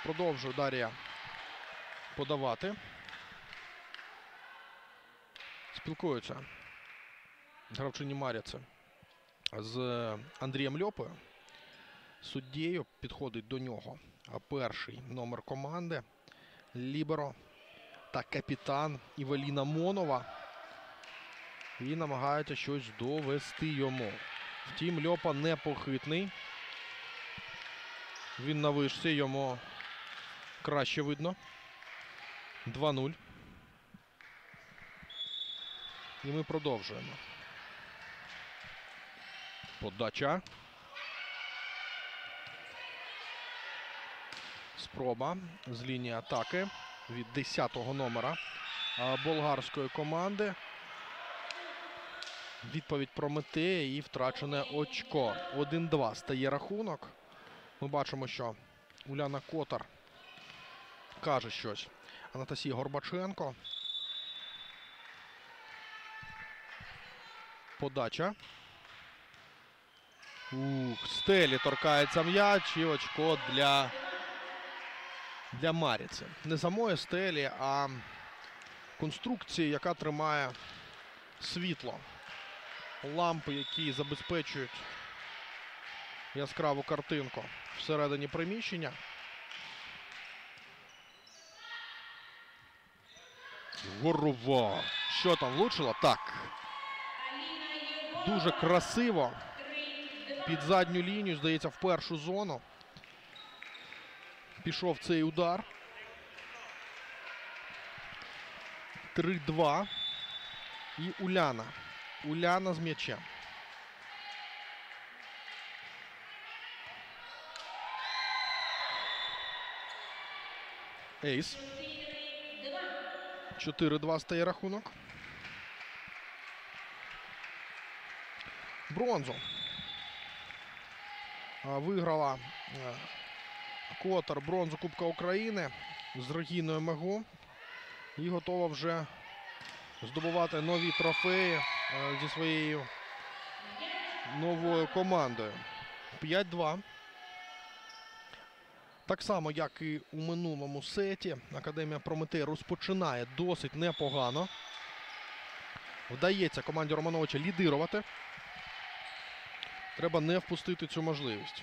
Продовжує Дар'я подавати. Спілкуються гравчині Маріце з Андрієм Льопою. Суддєю підходить до нього перший номер команди Ліберо та капітан Івеліна Монова. І намагається щось довести йому. Втім, Льопа непохитний. Він на вишці, йому краще видно. 2-0. І ми продовжуємо. Подача. Спроба з лінії атаки від 10-го номера болгарської команди. Відповідь Прометея і втрачене очко. 1-2 стає рахунок. Ми бачимо, що Уляна Котар каже щось. Анастасія Горбаченко. Подача. Ух, стелі торкається м'яч і очко для, для Маріці. Не самої стелі, а конструкції, яка тримає світло. Лампи, які забезпечують яскраву картинку всередині приміщення. Горова. Що там влучило? Так. Дуже красиво. Під задню лінію, здається, в першу зону. Пішов цей удар. 3-2. І Уляна. Уляна з м'ячем. Ейс. 4-2 стає рахунок. Бронзу. Виграла е, Котар бронзу Кубка України з Регіною Мегу. І готова вже здобувати нові трофеї е, зі своєю новою командою. 5-2. Так само, як і у минулому сеті, Академія Прометей розпочинає досить непогано. Вдається команді Романовича лідирувати. Треба не впустити цю можливість.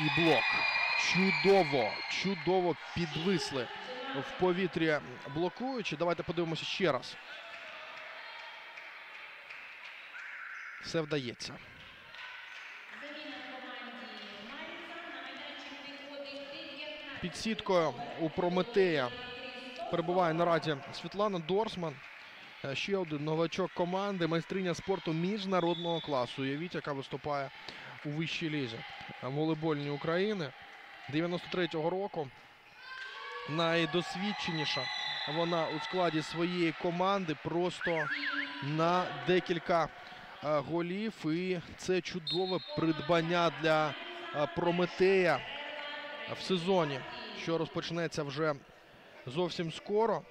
І блок. Чудово, чудово підвисли в повітрі блокуючи. Давайте подивимося ще раз. Все вдається. Під сіткою у Прометея перебуває наразі Світлана Дорсман. Е, Ще один новачок команди, майстриня спорту міжнародного класу. Уявіть, яка виступає у вищій лізі в волейбольній України 93-го року. Найдосвідченіша вона у складі своєї команди просто на декілька е, голів. І це чудове придбання для е, Прометея в сезоні, що розпочнеться вже зовсім скоро.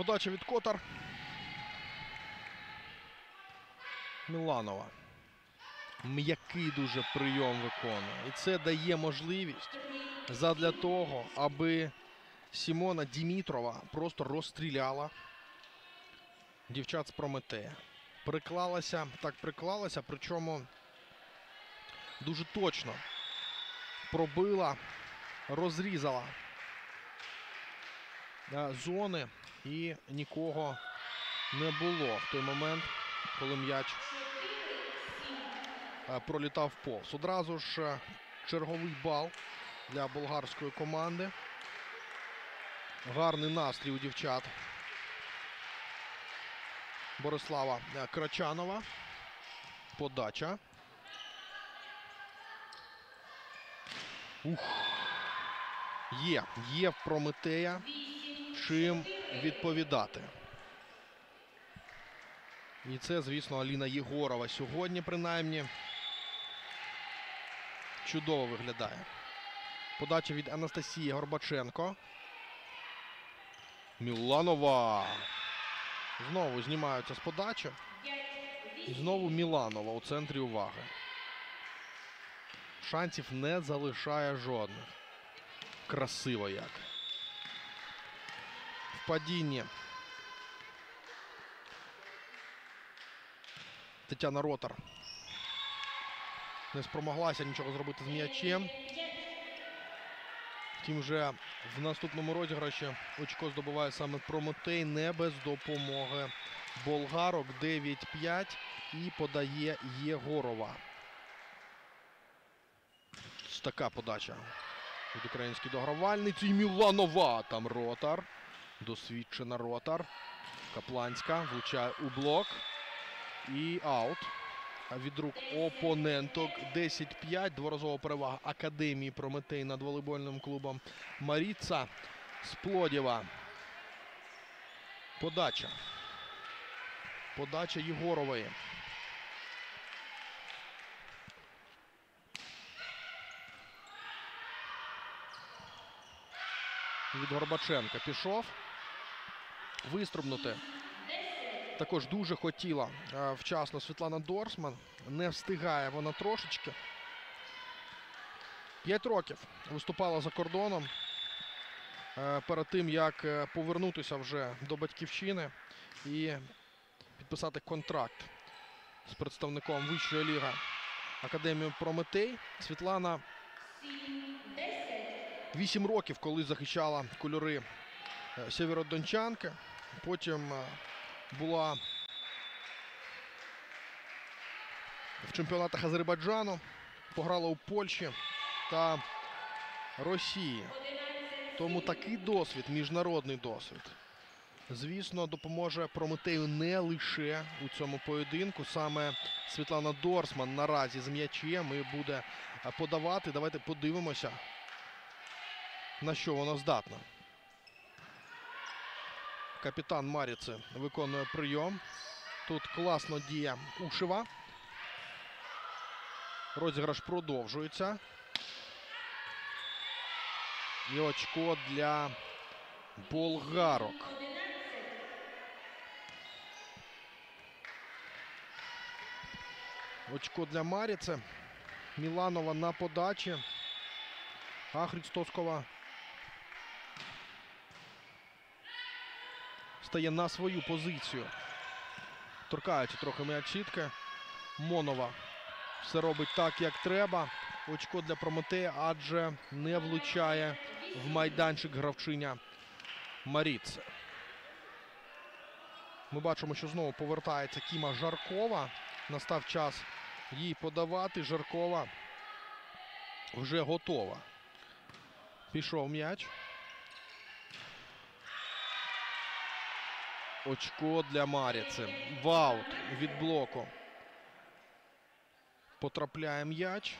Подача від Котар. Міланова. М'який дуже прийом виконує. І це дає можливість задля того, аби Сімона Дімітрова просто розстріляла дівчат з Прометея. Приклалася, так приклалася, причому дуже точно пробила, розрізала зони і нікого не було в той момент, коли м'яч е, пролітав повз. Одразу ж е, черговий бал для болгарської команди. Гарний настрій у дівчат. Борислава е, Крачанова. Подача. Ух. Є, є в Прометея чим відповідати. І це, звісно, Аліна Єгорова сьогодні, принаймні. Чудово виглядає. Подача від Анастасії Горбаченко. Міланова. Знову знімаються з подачі. І знову Міланова у центрі уваги. Шансів не залишає жодних. Красиво як. Падінні. Тетяна Ротар не спромоглася нічого зробити з м'ячем. Втім, вже в наступному розіграші очко здобуває саме Прометей не без допомоги болгарок 9-5 і подає Єгорова. Така подача від української догравальниці. І Міланова. Там ротар. Досвідчена ротар. Капланська влучає у блок. І аут. Від рук опоненток 10-5. Дворазова перевага Академії Прометей над волейбольним клубом Маріца Сплодєва. Подача. Подача Єгорової. Від Горбаченка пішов. Вистрибнути. Також дуже хотіла е, вчасно Світлана Дорсман. Не встигає вона трошечки. П'ять років виступала за кордоном. е, Перед тим, як е, повернутися вже до батьківщини і підписати контракт з представником Вищої ліги Академії Прометей. Світлана 8 років, коли захищала кольори Сєвєродончанки. Потім е, була в чемпіонатах Азербайджану, пограла у Польщі та Росії. Тому такий досвід, міжнародний досвід, звісно, допоможе Прометею не лише у цьому поєдинку. Саме Світлана Дорсман наразі з м'ячем і буде подавати. Давайте подивимося, на що вона здатна. Капітан Маріци виконує прийом. Тут класно діє Ушева. Розіграш продовжується. І очко для болгарок. Очко для Маріци. Міланова на подачі. А Христовськова стає на свою позицію. Торкається трохи м'яч сітки. Монова все робить так, як треба. Очко для Прометея, адже не влучає в майданчик гравчиня Маріце. Ми бачимо, що знову повертається Кіма Жаркова. Настав час їй подавати. Жаркова вже готова. Пішов м'яч. Очко для Маріци. Ваут від блоку. Потрапляє м'яч.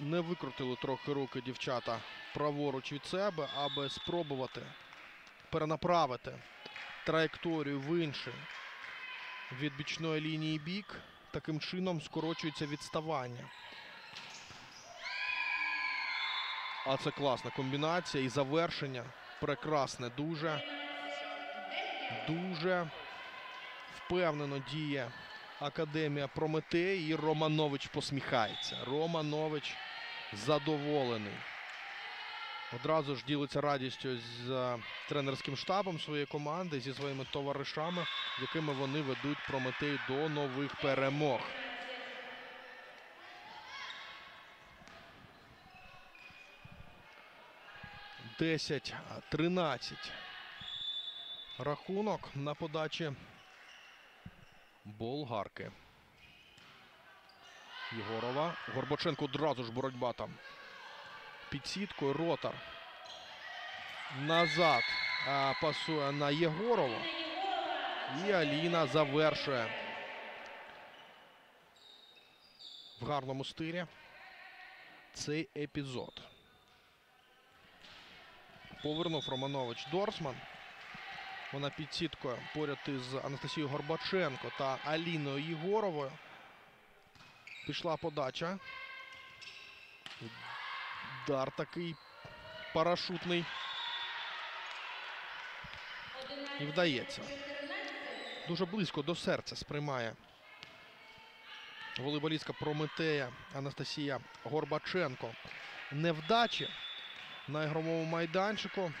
Не викрутили трохи руки дівчата праворуч від себе, аби спробувати перенаправити траєкторію в інший від бічної лінії бік. Таким чином скорочується відставання. А це класна комбінація і завершення прекрасне дуже. Дуже впевнено діє Академія Прометей і Романович посміхається. Романович задоволений. Одразу ж ділиться радістю з е, тренерським штабом своєї команди, зі своїми товаришами, якими вони ведуть Прометей до нових перемог. Десять, тринадцять. Рахунок на подачі болгарки. Єгорова. Горбаченко одразу ж боротьба там. Під сіткою ротар. Назад а, пасує на Єгорову. І Аліна завершує. В гарному стилі цей епізод. Повернув Романович Дорсман. Вона під сіткою поряд із Анастасією Горбаченко та Аліною Єгоровою. Пішла подача. Дар такий парашутний. І вдається. Дуже близько до серця сприймає волейболістка Прометея Анастасія Горбаченко. Невдачі на ігровому майданчику.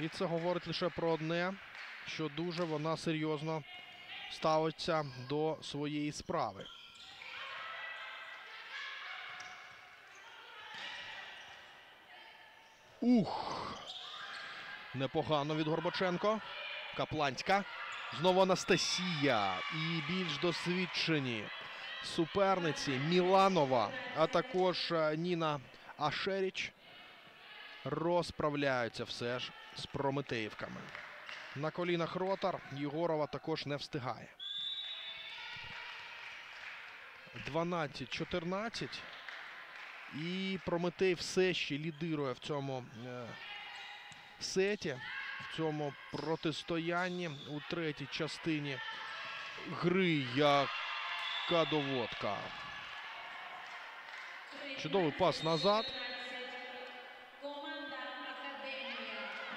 І це говорить лише про одне, що дуже вона серйозно ставиться до своєї справи. Ух! Непогано від Горбаченко. Капланська. Знову Анастасія. І більш досвідчені суперниці Міланова, а також е, Ніна Ашеріч розправляються все ж з Прометеївками. На колінах ротар Єгорова також не встигає. 12-14. І Прометей все ще лідирує в цьому е, сеті, в цьому протистоянні у третій частині гри. Яка доводка. Чудовий пас назад.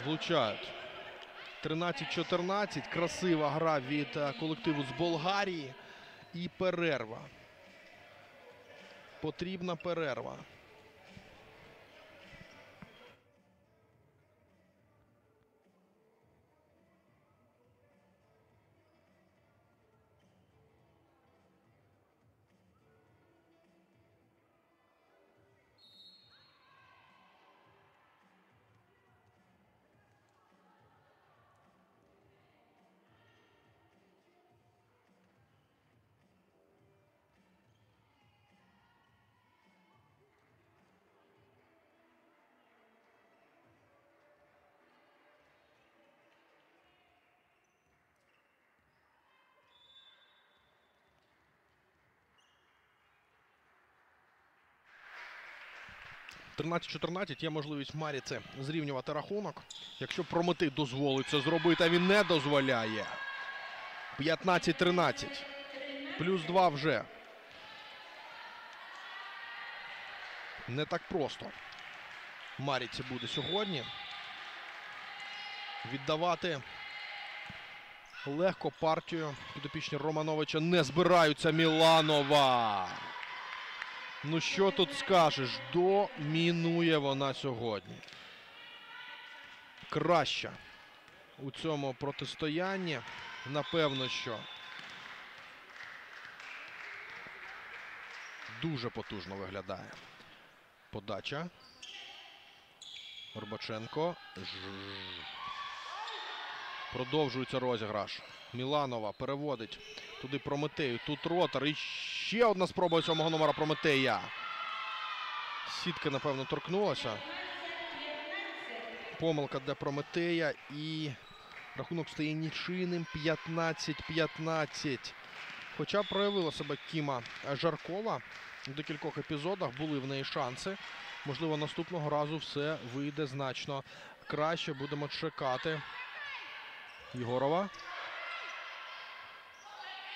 Влучають. 13-14. Красива гра від е, колективу з Болгарії. І перерва. Потрібна перерва. – 13-14 є можливість Маріці зрівнювати рахунок. Якщо Прометей дозволить це зробити, а він не дозволяє. 15-13. Плюс 2 вже. Не так просто. Маріці буде сьогодні. Віддавати легко партію підопічні Романовича не збираються Міланова. Ну що тут скажеш? Домінує вона сьогодні. Краща у цьому протистоянні. Напевно, що дуже потужно виглядає. Подача. Горбаченко. Продовжується розіграш. Міланова переводить туди Прометею. Тут ротор. І ще одна спроба сьомого номера Прометея. Сітка, напевно, торкнулася. Помилка для Прометея. І рахунок стає нічийним 15-15. Хоча проявила себе Кіма Жаркова. В декількох епізодах були в неї шанси. Можливо, наступного разу все вийде значно краще. Будемо чекати. Єгорова.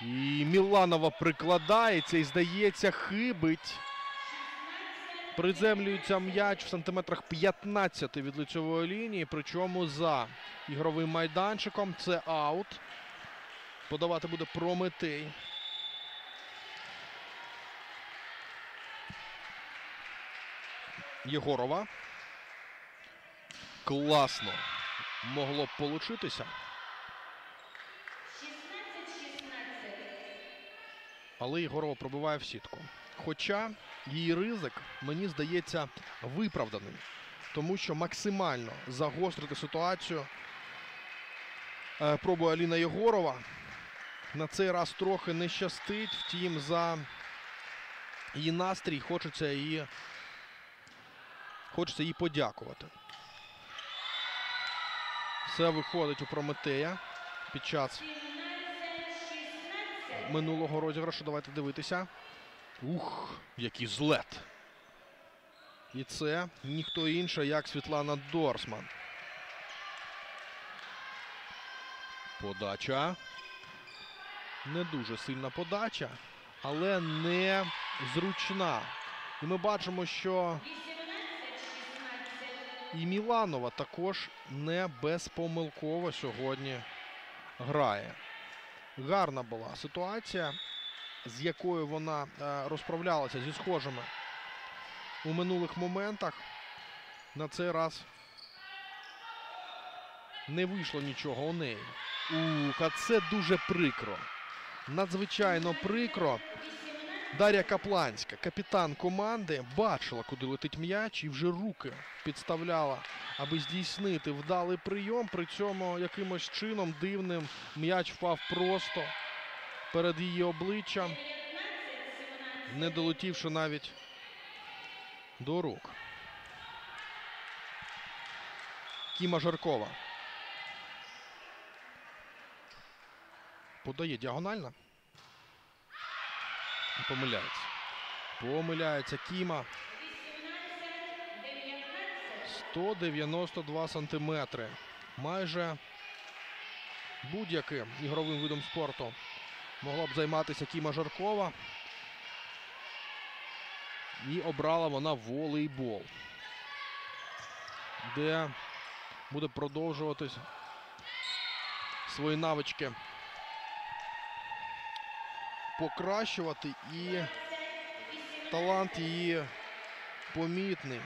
І Міланова прикладається і, здається, хибить. Приземлюється м'яч в сантиметрах 15 від лицьової лінії, причому за ігровим майданчиком. Це аут. Подавати буде Прометей. Єгорова. Класно. Могло б получитися. Але Єгорова пробиває в сітку. Хоча її ризик, мені здається, виправданим. Тому що максимально загострити ситуацію е, пробує Аліна Єгорова. На цей раз трохи не щастить. Втім, за її настрій хочеться її, хочеться їй подякувати. Все виходить у Прометея під час 17-16. Минулого розіграшу. Давайте дивитися. Ух, який злет. І це ніхто інша, як Світлана Дорсман. Подача. Не дуже сильна подача, але не зручна. І ми бачимо, що і Міланова також не безпомилково сьогодні грає. Гарна була ситуація, з якою вона е, розправлялася зі схожими у минулих моментах. На цей раз не вийшло нічого у неї. Ух, а це дуже прикро. Надзвичайно прикро. Дар'я Капланська, капітан команди, бачила, куди летить м'яч, і вже руки підставляла, аби здійснити вдалий прийом. При цьому якимось чином дивним м'яч впав просто перед її обличчям, не долетівши навіть до рук. Кіма Жаркова. Подає діагонально. Помиляється. Помиляється Кіма. 192 сантиметри. Майже будь-яким ігровим видом спорту могла б займатися Кіма Жаркова. І обрала вона волейбол, де буде продовжуватись свої навички покращувати і талант її помітний.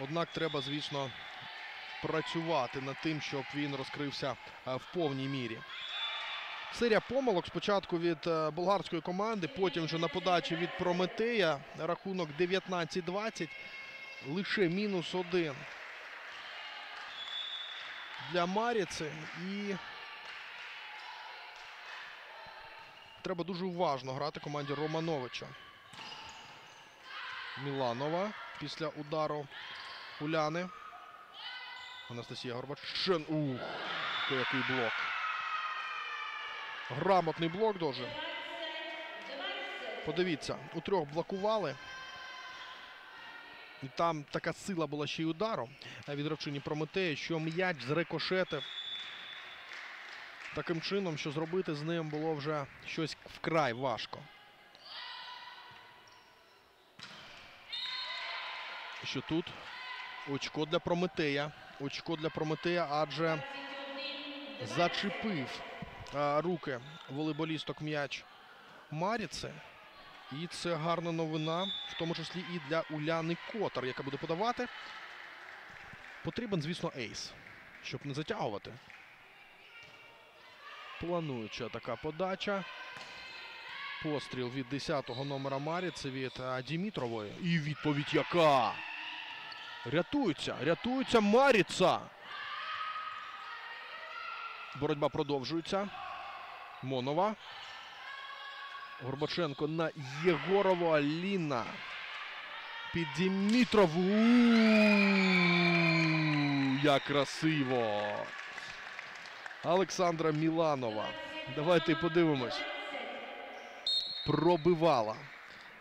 Однак треба, звісно, працювати над тим, щоб він розкрився е, в повній мірі. Серія помилок спочатку від е, болгарської команди, потім вже на подачі від Прометея. Рахунок 19-20. Лише мінус один для Маріци. І треба дуже уважно грати команді Романовича. Міланова після удару Уляни. Анастасія Горбачен. Ух, то який блок. Грамотний блок дуже. Подивіться, у трьох блокували. І там така сила була ще й удару е, від гравчині Прометея, що м'яч зрикошетив. Таким чином, що зробити з ним було вже щось вкрай важко. Що тут? Очко для Прометея. Очко для Прометея, адже зачепив а, руки волейболісток м'яч Маріце. І це гарна новина, в тому числі і для Уляни Котар, яка буде подавати. Потрібен, звісно, ейс, щоб не затягувати. Плануюча така подача. Постріл від 10-го номера Маріці від Дімітрової. І відповідь яка? Рятується, рятується Маріца. Боротьба продовжується. Монова. Горбаченко на Єгорову Аліна. Під Дімітрову. Як красиво. Олександра Міланова. Давайте подивимось. Пробивала.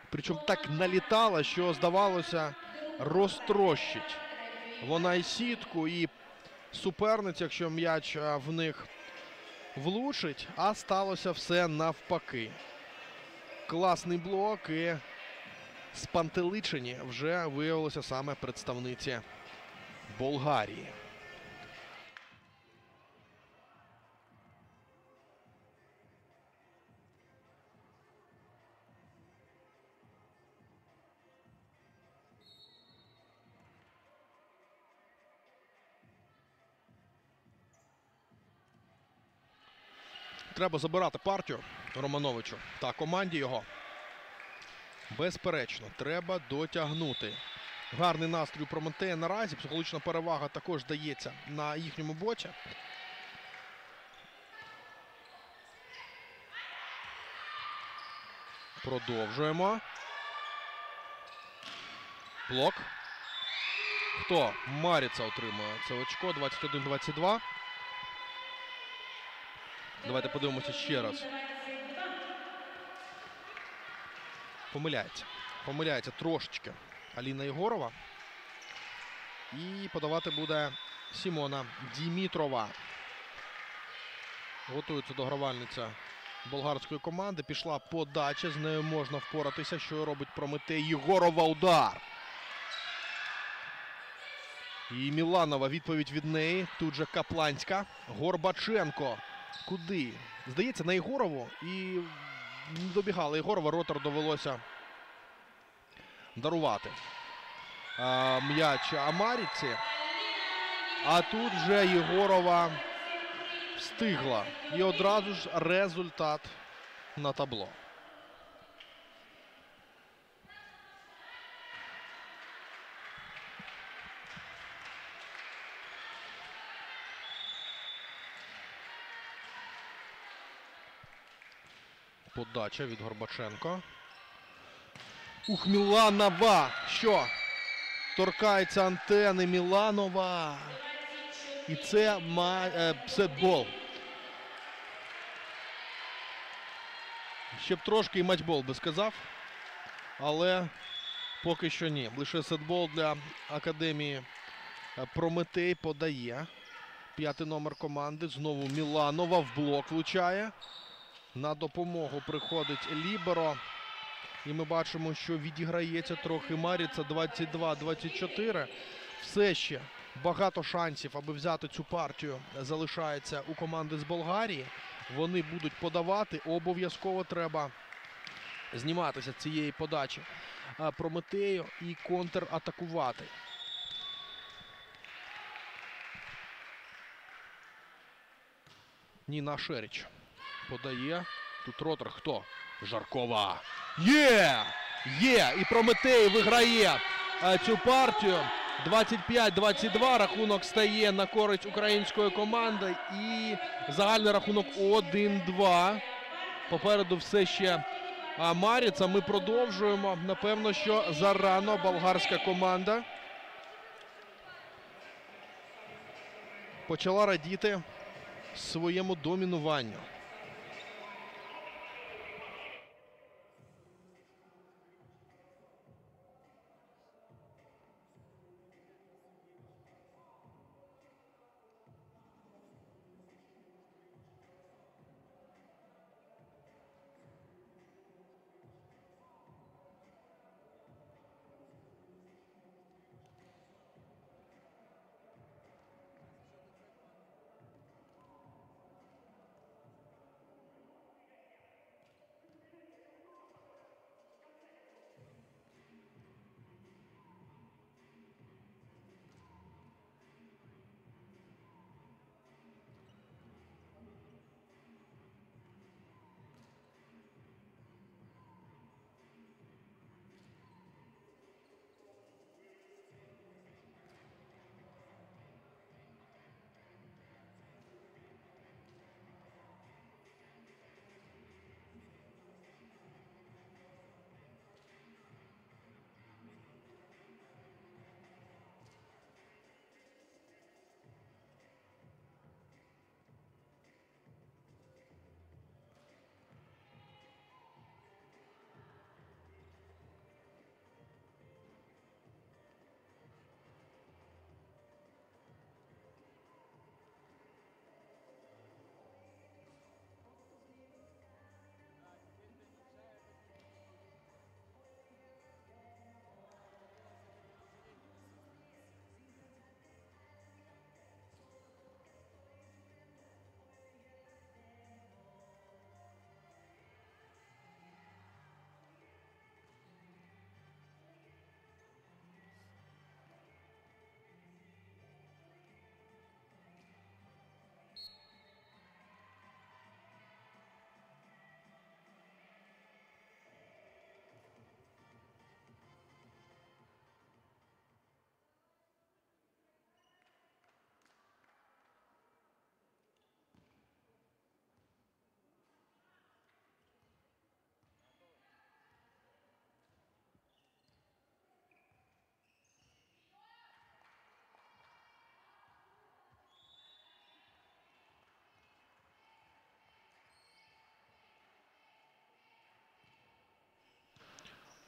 Причому так налітала, що здавалося, розтрощить. Вона і сітку, і суперниця, якщо м'яч в них влучить, а сталося все навпаки. Класний блок і спантеличені вже виявилися саме представниці Болгарії. Треба забирати партію Романовичу та команді його. Безперечно, треба дотягнути. Гарний настрій Прометея наразі. Психологічна перевага також дається на їхньому боці. Продовжуємо. Блок. Хто? Маріца отримує це очко 21-22. Давайте подивимося ще раз. Помиляється. Помиляється трошечки Аліна Єгорова. І подавати буде Сімона Дімітрова. Готується догравальниця болгарської команди. Пішла подача. З нею можна впоратися. Що робить Прометей Єгорова удар. І Міланова відповідь від неї. Тут же Капланська. Горбаченко. Куди? Здається, на Єгорову. І не добігала Єгорова. Ротор довелося дарувати. М'яч Амаріці. А тут же Єгорова встигла. І одразу ж результат на табло. Подача від Горбаченко. Ух, Міланова! Що? Торкається антени Міланова. І це сетбол. Ще б трошки і матчбол би сказав. Але поки що ні. Лише сетбол для академії е, Прометей подає. П'ятий номер команди. Знову Міланова в блок влучає. На допомогу приходить Ліберо. І ми бачимо, що відіграється трохи Маріца 22-24. Все ще багато шансів, аби взяти цю партію, залишається у команди з Болгарії. Вони будуть подавати. Обов'язково треба зніматися цієї подачі Прометею і контратакувати. Ніна Шеріч подає. Тут ротор хто? Жаркова. Є! Є! І Прометей виграє е, цю партію. 25-22 рахунок стає на користь української команди. І загальний рахунок 1-2. Попереду все ще Маріца. Ми продовжуємо. Напевно, що зарано болгарська команда почала радіти своєму домінуванню.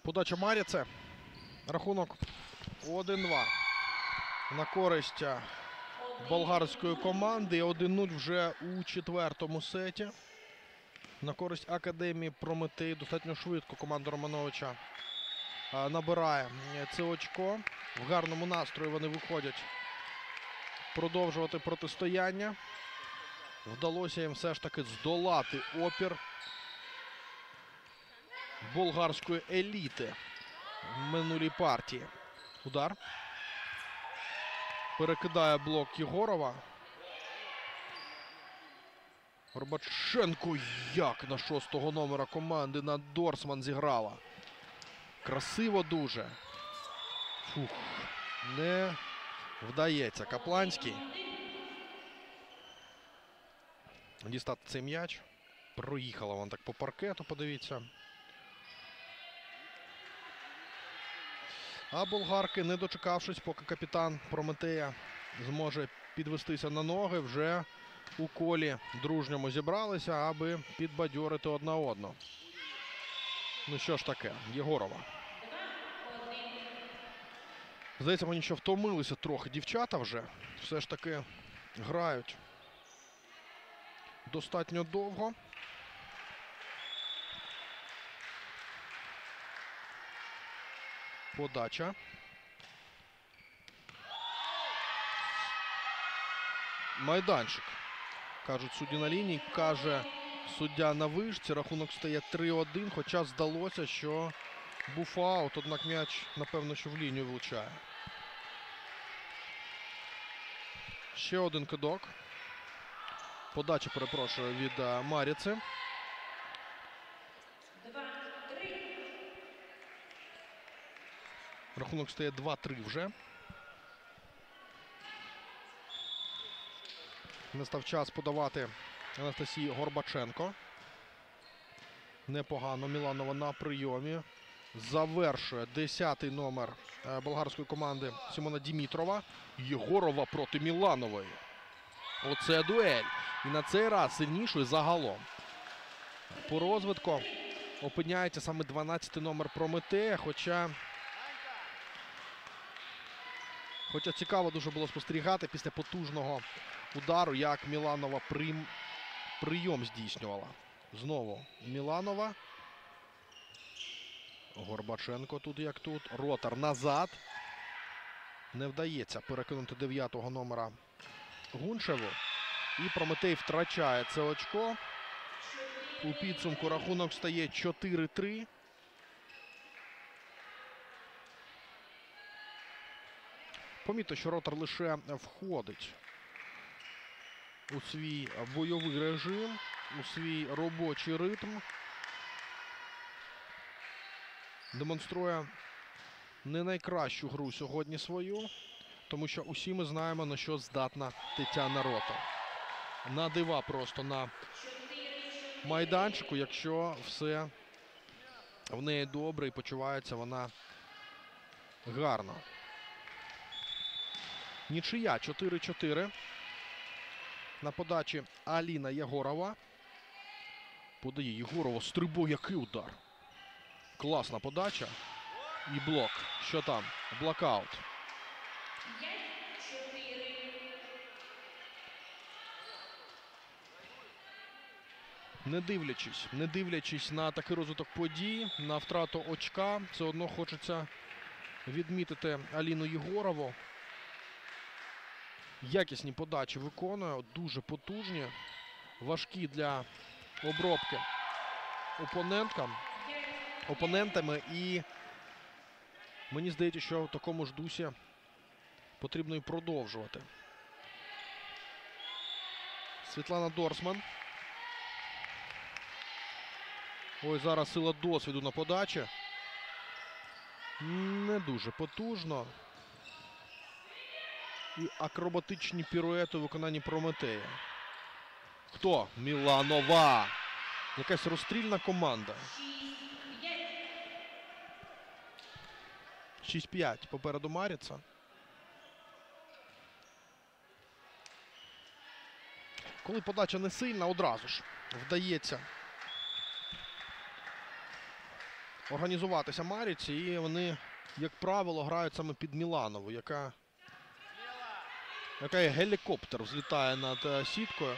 Подача Маріце. Рахунок 1-2. На користь е, болгарської команди. 1-0 вже у четвертому сеті. На користь Академії Прометей. Достатньо швидко команда Романовича е, набирає е, це очко. В гарному настрої вони виходять продовжувати протистояння. Вдалося їм все ж таки здолати опір болгарської еліти в минулій партії. Удар. Перекидає блок Єгорова. Горбаченко як на шостого номера команди на Дорсман зіграла. Красиво дуже. Фух. Не вдається. Капланський. Дістати цей м'яч. Проїхала вон так по паркету, подивіться. А болгарки, не дочекавшись, поки капітан Прометея зможе підвестися на ноги, вже у колі дружньому зібралися, аби підбадьорити одна одну. Ну що ж таке, Єгорова. Здається, мені що втомилися трохи дівчата вже. Все ж таки грають достатньо довго. Подача. Майданчик. Кажуть, судді на лінії. Каже суддя на вишці. Рахунок стає 3-1. Хоча здалося, що був аут, однак м'яч, напевно, що в лінію влучає. Ще один кидок. Подача, перепрошую, від е, Маріци. Рахунок стає 2-3 вже. Настав час подавати Анастасії Горбаченко. Непогано. Міланова на прийомі. Завершує 10-й номер е, болгарської команди Симона Дімітрова. Єгорова проти Міланової. Оце дуель. І на цей раз сильнішою загалом. По розвитку опиняється саме 12-й номер Прометея. Хоча. Хоча цікаво дуже було спостерігати після потужного удару, як Міланова прийм... прийом здійснювала. Знову Міланова. Горбаченко тут як тут. Ротар назад. Не вдається перекинути 9-го номера Гуншеву. І Прометей втрачає це очко. У підсумку рахунок стає 4-3. Помітно, що ротор лише входить у свій бойовий режим, у свій робочий ритм. Демонструє не найкращу гру сьогодні свою, тому що усі ми знаємо, на що здатна Тетяна Ротор. На дива просто на майданчику, якщо все в неї добре і почувається вона гарно. Нічия 4-4. На подачі Аліна Єгорова. Подає Єгорова. Стрибо, який удар. Класна подача. І блок. Що там? Блокаут. Не дивлячись, не дивлячись на такий розвиток подій, на втрату очка, все одно хочеться відмітити Аліну Єгорову. Якісні подачі виконує, дуже потужні, важкі для обробки опоненткам, опонентами. І мені здається, що в такому ж дусі потрібно і продовжувати. Світлана Дорсман. Ой, зараз сила досвіду на подачі. Не дуже потужно. І акробатичні піруети у виконанні Прометея. Хто? Міланова. Якась розстрільна команда. 6-5 попереду Маріца. Коли подача не сильна, одразу ж вдається організуватися Маріці, і вони, як правило, грають саме під Міланову, яка, яка як гелікоптер взлітає над е, сіткою,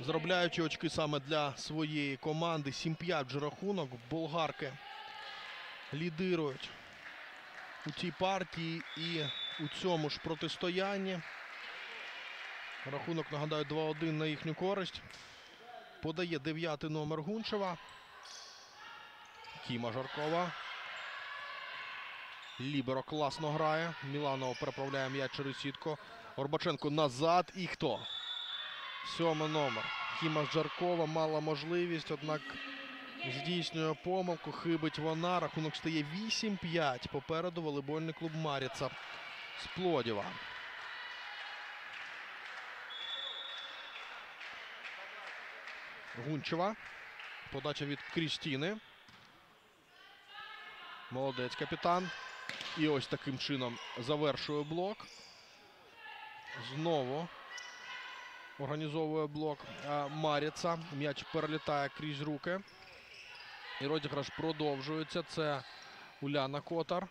заробляючи очки саме для своєї команди. 7-5 вже рахунок. Болгарки лідирують у цій партії і у цьому ж протистоянні. Рахунок, нагадаю, 2-1 на їхню користь. Подає дев'ятий номер Гунчева. Кіма Жаркова. Ліберо класно грає. Міланов переправляє м'яч через сітку. Горбаченко назад. І хто? Сьомий номер. Кіма Жаркова мала можливість, однак здійснює помилку. Хибить вона. Рахунок стає 8-5. Попереду волейбольний клуб Маріца з Плодєва. Гунчева. Подача від Крістіни. Молодець капітан. І ось таким чином завершує блок. Знову організовує блок Маріца. М'яч перелітає крізь руки. І розіграш продовжується. Це Уляна Котар.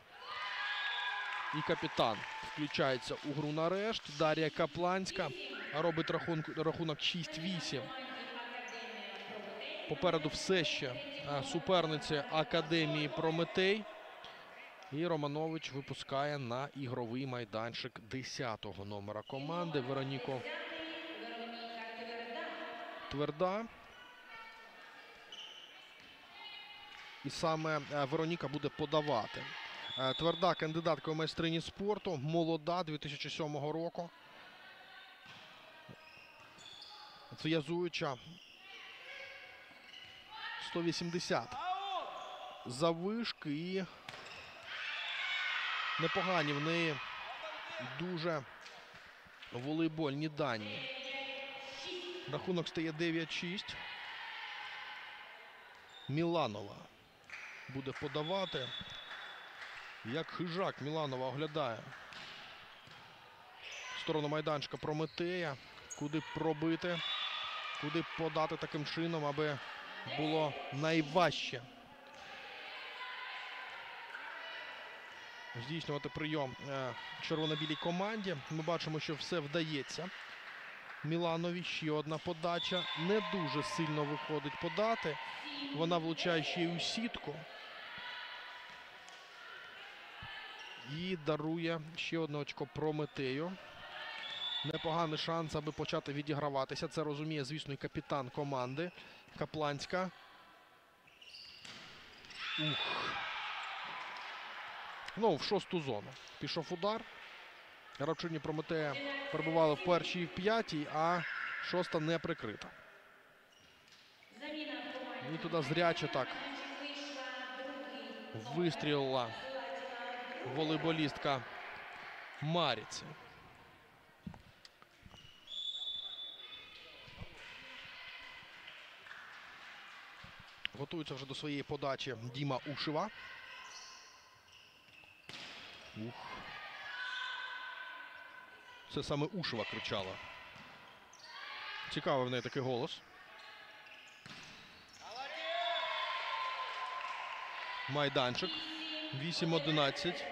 І капітан включається у гру нарешті. Дар'я Капланська робить рахунок, рахунок 6-8. Попереду все ще суперниці Академії Прометей. І Романович випускає на ігровий майданчик 10-го номера команди. Вероніко Тверда. І саме е, Вероніка буде подавати. Е, Тверда кандидатка у майстрині спорту, молода 2007 року. Зв'язуюча 180 завишки і непогані в неї дуже волейбольні дані. Рахунок стає 9-6. Міланова буде подавати. Як хижак Міланова оглядає сторону майданчика Прометея. Куди пробити, куди подати таким чином, аби було найважче здійснювати прийом е, червоно-білій команді. Ми бачимо, що все вдається. Міланові ще одна подача. Не дуже сильно виходить подати. Вона влучає ще й у сітку. І дарує ще одне очко Прометею. Непоганий шанс, аби почати відіграватися. Це розуміє, звісно, і капітан команди Капланська. Ух. Ну, в шосту зону. Пішов удар. Гравчині Прометея перебували в першій в п'ятій, а шоста не прикрита. І туди зряче так вистрілила волейболістка Маріці. Готується вже до своєї подачі Діма Ушева. Ух. Це саме Ушева кричала. Цікавий в неї такий голос. Майданчик. 8-11.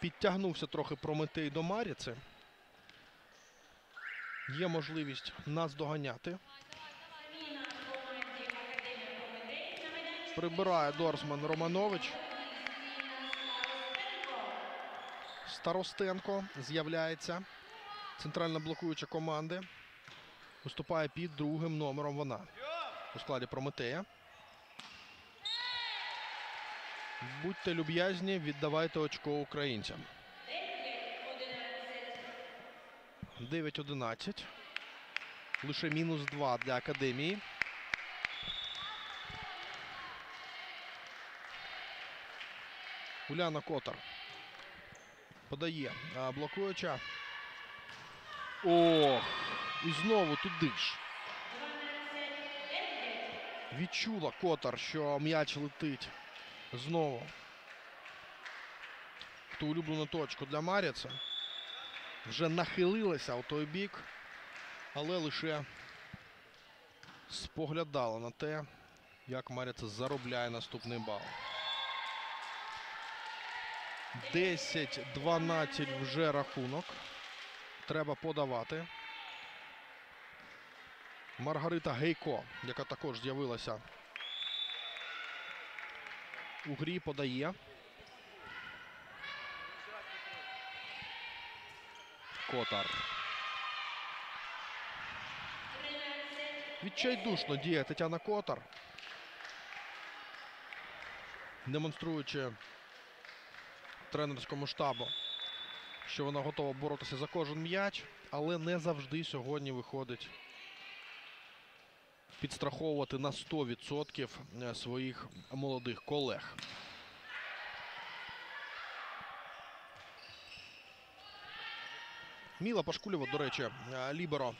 Підтягнувся трохи Прометей до Маріці. Є можливість нас доганяти. Прибирає Дорсман Романович. Старостенко з'являється. Центральна блокуюча команди. Виступає під другим номером вона. У складі Прометея. Будьте люб'язні, віддавайте очко українцям. 9-11. Лише мінус 2 для академії. Уляна Котар подає блокуюча. Ох! І знову туди ж. Відчула Котар, що м'яч летить знову. В ту улюблену точку для Маріца. Вже нахилилася у той бік, але лише споглядала на те, як Маріце заробляє наступний бал. 10-12 вже рахунок. Треба подавати. Маргарита Гейко, яка також з'явилася у грі, подає. Котар. Відчайдушно діє Тетяна Котар. Демонструючи тренерському штабу, що вона готова боротися за кожен м'яч, але не завжди сьогодні виходить підстраховувати на 100% е, своїх молодих колег. Міла Пашкулєва, до речі, е, Ліберо,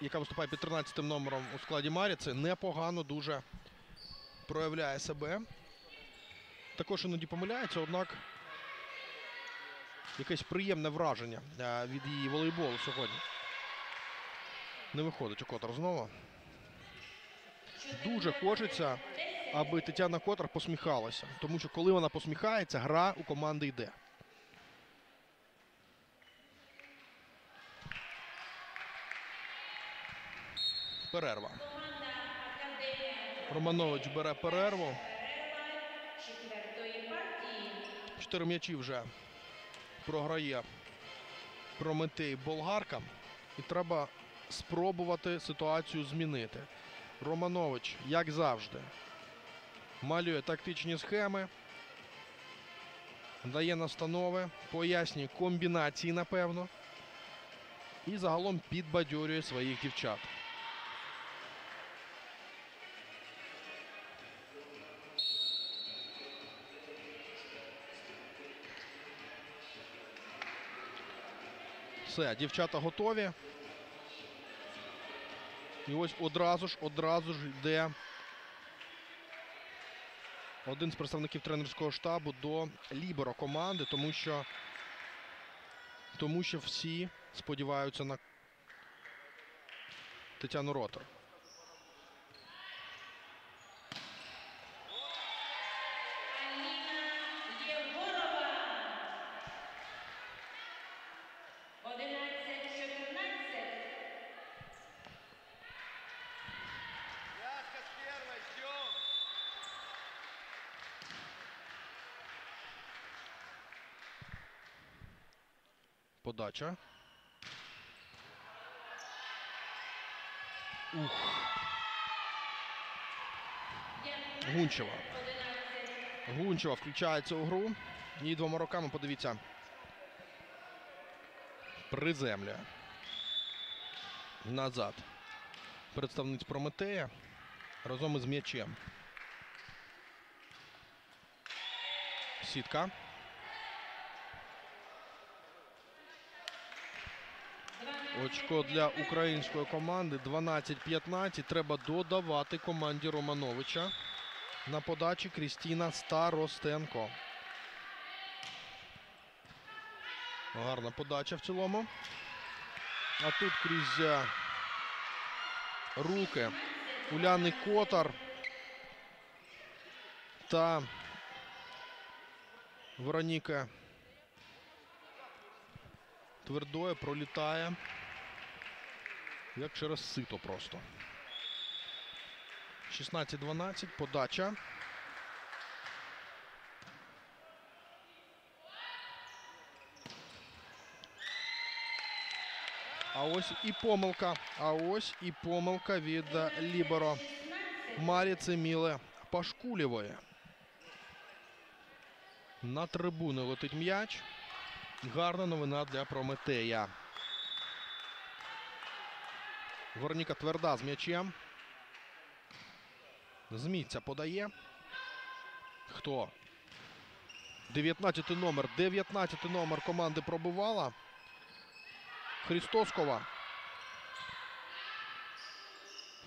яка виступає під 13 номером у складі Маріці, непогано дуже проявляє себе. Також іноді помиляється, однак якесь приємне враження е, від її волейболу сьогодні. Не виходить у Котар знову. Дуже хочеться, аби Тетяна Котар посміхалася. Тому що коли вона посміхається, гра у команди йде. Перерва. Романович бере перерву. Чотири м'ячі вже програє Прометей болгарка. І треба спробувати ситуацію змінити. Романович, як завжди, малює тактичні схеми, дає настанови, пояснює комбінації, напевно. І загалом підбадьорює своїх дівчат. Все, дівчата готові. І ось одразу ж, одразу ж йде один з представників тренерського штабу до ліберо команди, тому що, тому що всі сподіваються на Тетяну Ротор. Подача. Ух. Гунчева. Гунчева включається у гру. І двома руками, подивіться. Приземлює. Назад. Представниць Прометея разом із м'ячем. Сітка. Очко для української команди 12-15. Треба додавати команді Романовича. На подачі Крістіна Старостенко. Гарна подача в цілому. А тут крізь руки Уляни Котар та Вероніка Твердоє пролітає. Як через сито просто. 16-12. Подача. А ось і помилка. А ось і помилка від Ліберо Маріці Міле Пашкулєвої. На трибуни летить м'яч. Гарна новина для Прометея. Вероніка тверда з м'ячем. З місця подає. Хто? 19 номер. 19 номер команди пробивала. Христоскова.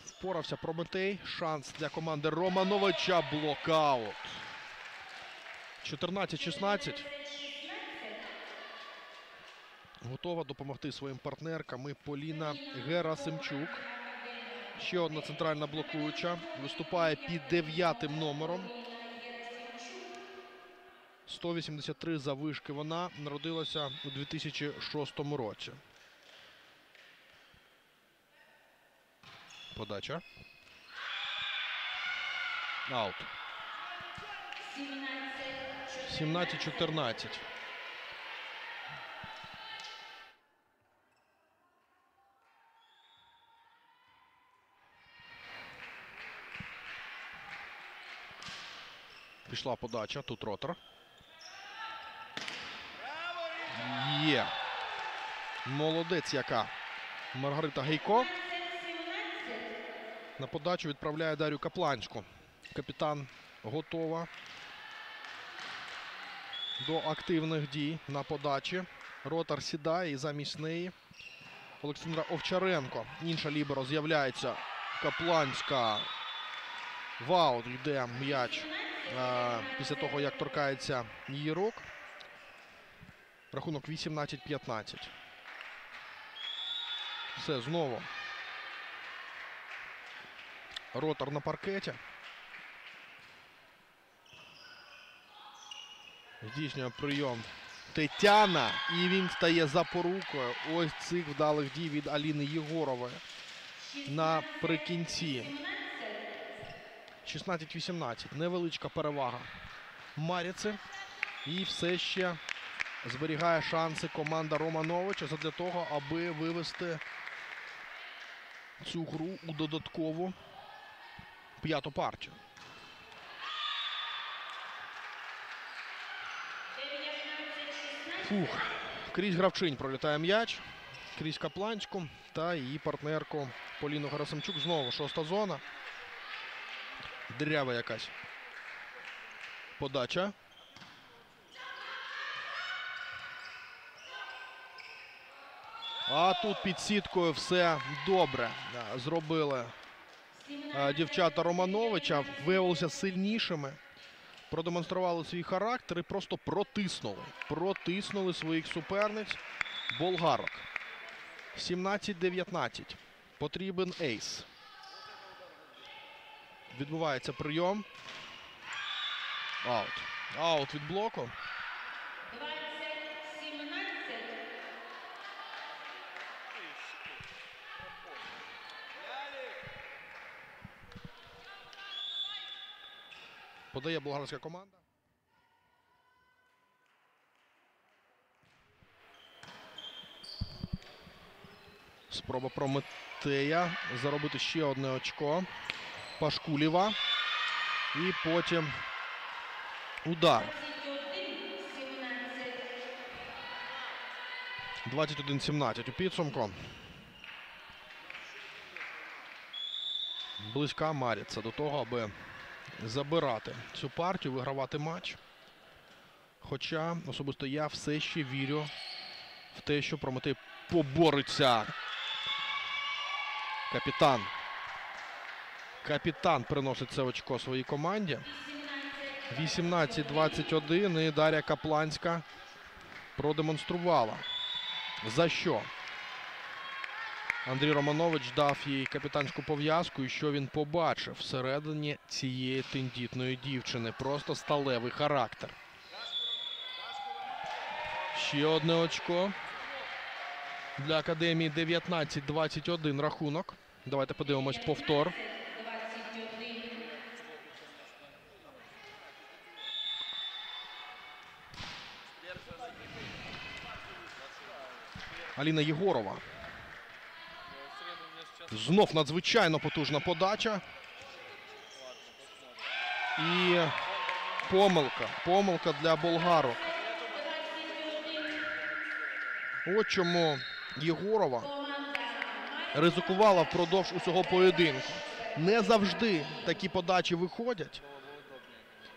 Впорався Прометей. Шанс для команди Романовича. Блокаут. 14-16. Готова допомогти своїм партнеркам і Поліна Герасимчук. Ще одна центральна блокуюча. Виступає під дев'ятим номером. 183 завишки. Вона народилася у 2006 році. Подача. Аут. 17-14. Пішла подача. Тут Ротар. Є. Молодець яка. Маргарита Гейко. На подачу відправляє Дар'ю Капланську. Капітан готова до активних дій на подачі. Ротар сідає і замість неї Олександра Овчаренко. Інша ліберо з'являється. Капланська. Ваут йде м'яч після того, як торкається її рук. Рахунок 18-15. Все, знову. Ротор на паркеті. Здійснює прийом Тетяна. І він стає запорукою ось цих вдалих дій від Аліни Єгорової. Наприкінці. 16-18. Невеличка перевага Маріци. І все ще зберігає шанси команда Романовича задля того, аби вивести цю гру у додаткову п'яту партію. Фух. Крізь гравчинь пролітає м'яч. Крізь Капланську та її партнерку Поліну Герасимчук. Знову шоста зона. Дирява якась. Подача. А тут під сіткою все добре зробили е, дівчата Романовича. Виявилися сильнішими. Продемонстрували свій характер і просто протиснули. Протиснули своїх суперниць болгарок. 17-19. Потрібен ейс. Відбувається прийом. Аут. Аут від блоку. 20-17. Подає болгарська команда. Спроба Прометея заробити ще одне очко. Пашкулєва. І потім удар. 21-17. 21-17 у підсумку. Близька Маріця до того, аби забирати цю партію, вигравати матч. Хоча особисто я все ще вірю в те, що Прометей побореться. Капітан. Капітан приносить це очко своїй команді. 18-21 і Дар'я Капланська продемонструвала. За що? Андрій Романович дав їй капітанську пов'язку, і що він побачив всередині цієї тендітної дівчини. Просто сталевий характер. Ще одне очко. Для академії 19-21 рахунок. Давайте подивимось повтор. Аліна Єгорова. Знов надзвичайно потужна подача. І помилка. Помилка для болгарок. От чому Єгорова ризикувала впродовж усього поєдинку. Не завжди такі подачі виходять.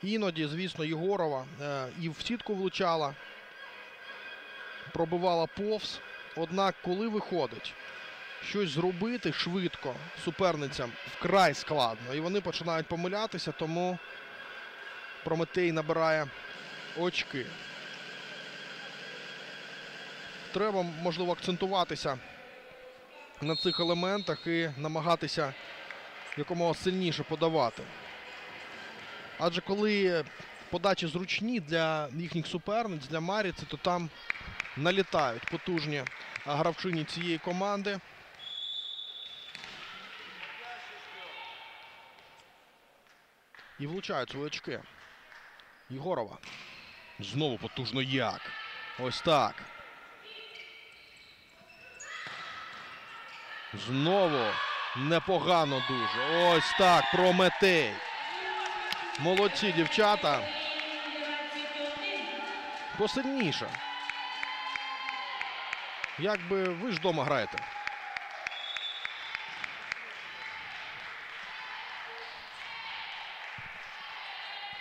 Іноді, звісно, Єгорова е, і в сітку влучала, пробивала повз. Однак, коли виходить щось зробити швидко суперницям вкрай складно. І вони починають помилятися, тому Прометей набирає очки. Треба, можливо, акцентуватися на цих елементах і намагатися якомога сильніше подавати. Адже коли подачі зручні для їхніх суперниць, для Маріці, то там налітають потужні гравчині цієї команди. І влучають свої очки. Єгорова. Знову потужно як. Ось так. Знову непогано дуже. Ось так. Прометей. Молодці дівчата. Посильніше. Як би ви ж вдома граєте?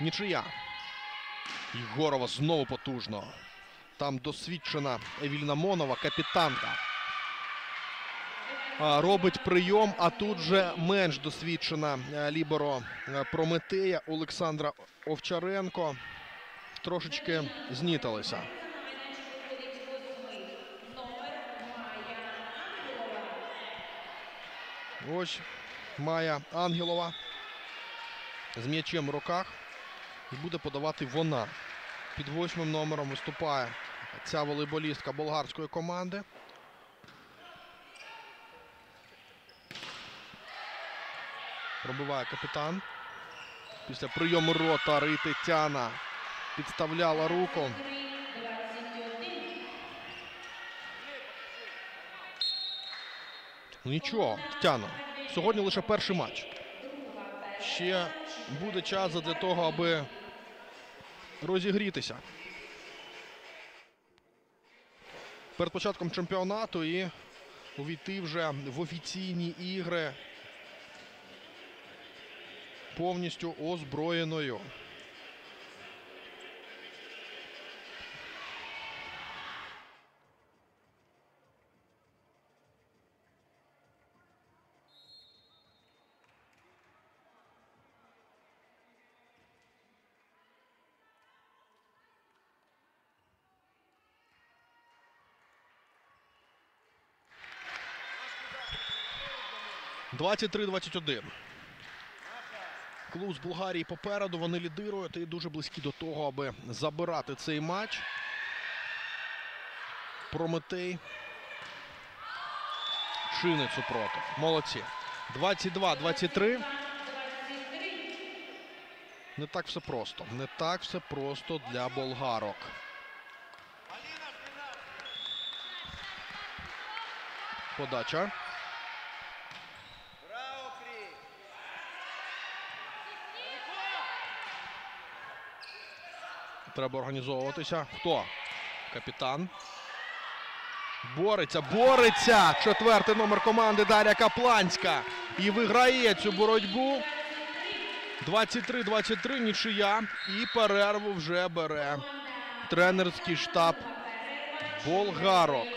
Нічия. Єгорова знову потужно. Там досвідчена е, Віль... Міланова, капітанка. Робить прийом, а тут же менш досвідчена е, ліберо е, Прометея Олександра Овчаренко. Трошечки зніталися. Ось Майя Ангелова з м'ячем в руках. І буде подавати вона. Під восьмим номером виступає ця волейболістка болгарської команди. Пробиває капітан. Після прийому рота Ри Тетяна підставляла руку. Ну нічого, Тетяна. Сьогодні лише перший матч. Ще буде час для того, аби розігрітися. Перед початком чемпіонату і увійти вже в офіційні ігри повністю озброєною. – 23-21. Клуб з Болгарії попереду. Вони лідирують і дуже близькі до того, аби забирати цей матч. Прометей. Чинить супротив. Молодці. 22-23. Не так все просто. Не так все просто для болгарок. Подача. Треба організовуватися. Хто? Капітан. Бореться, бореться! Четвертий номер команди Дар'я Капланська. І виграє цю боротьбу. 23-23 нічия. І перерву вже бере тренерський штаб болгарок.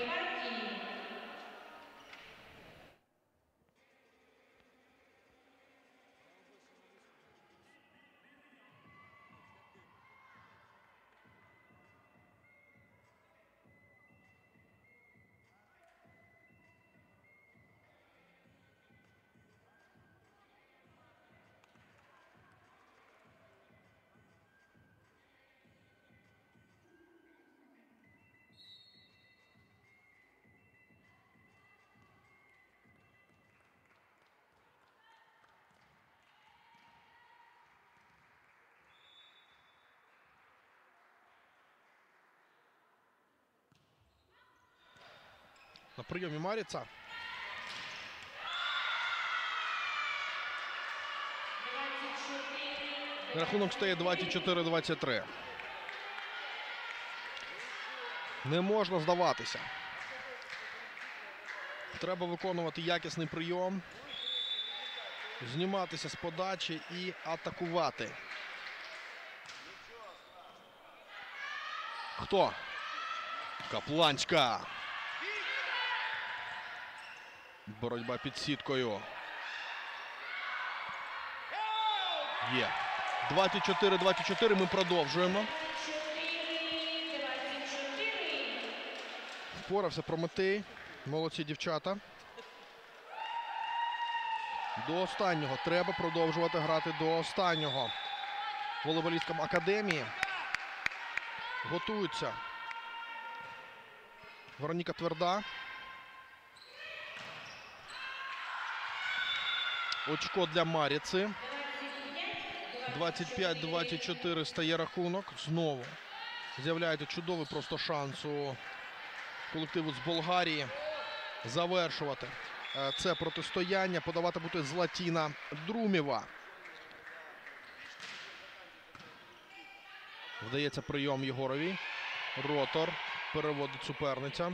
На прийомі Маріца. Рахунок стає 24-23. Не можна здаватися. Треба виконувати якісний прийом, зніматися з подачі і атакувати. Хто? Капланська. Боротьба під сіткою. Є. 24-24. Ми продовжуємо. Впорався Прометей. Молодці дівчата. До останнього. Треба продовжувати грати до останнього. Волейболісткам академії. Готуються. Вероніка Тверда. Очко для Маріци. 25-24 стає рахунок. Знову з'являється чудовий просто шанс у колективу з Болгарії завершувати е, це протистояння. Подавати буде Златіна Друмєва. Вдається прийом Єгорові. Ротор переводить суперниця.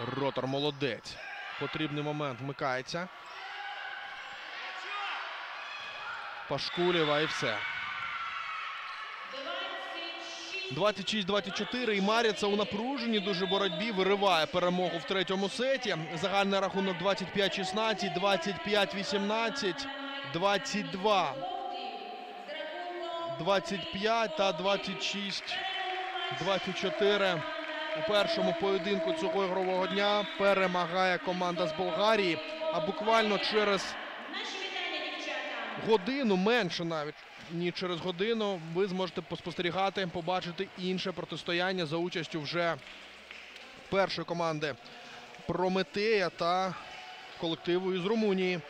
Ротор молодець. Потрібний момент вмикається. Пашкулєва і все. 26-24. І Маріца у напруженні дуже боротьбі вириває перемогу в третьому сеті. Загальний рахунок 25-16, 25-18, 22. 25 та 26, 24. У першому поєдинку цього ігрового дня перемагає команда з Болгарії. А буквально через годину, менше навіть ні через годину, ви зможете поспостерігати, побачити інше протистояння за участю вже першої команди Прометея та колективу із Румунії.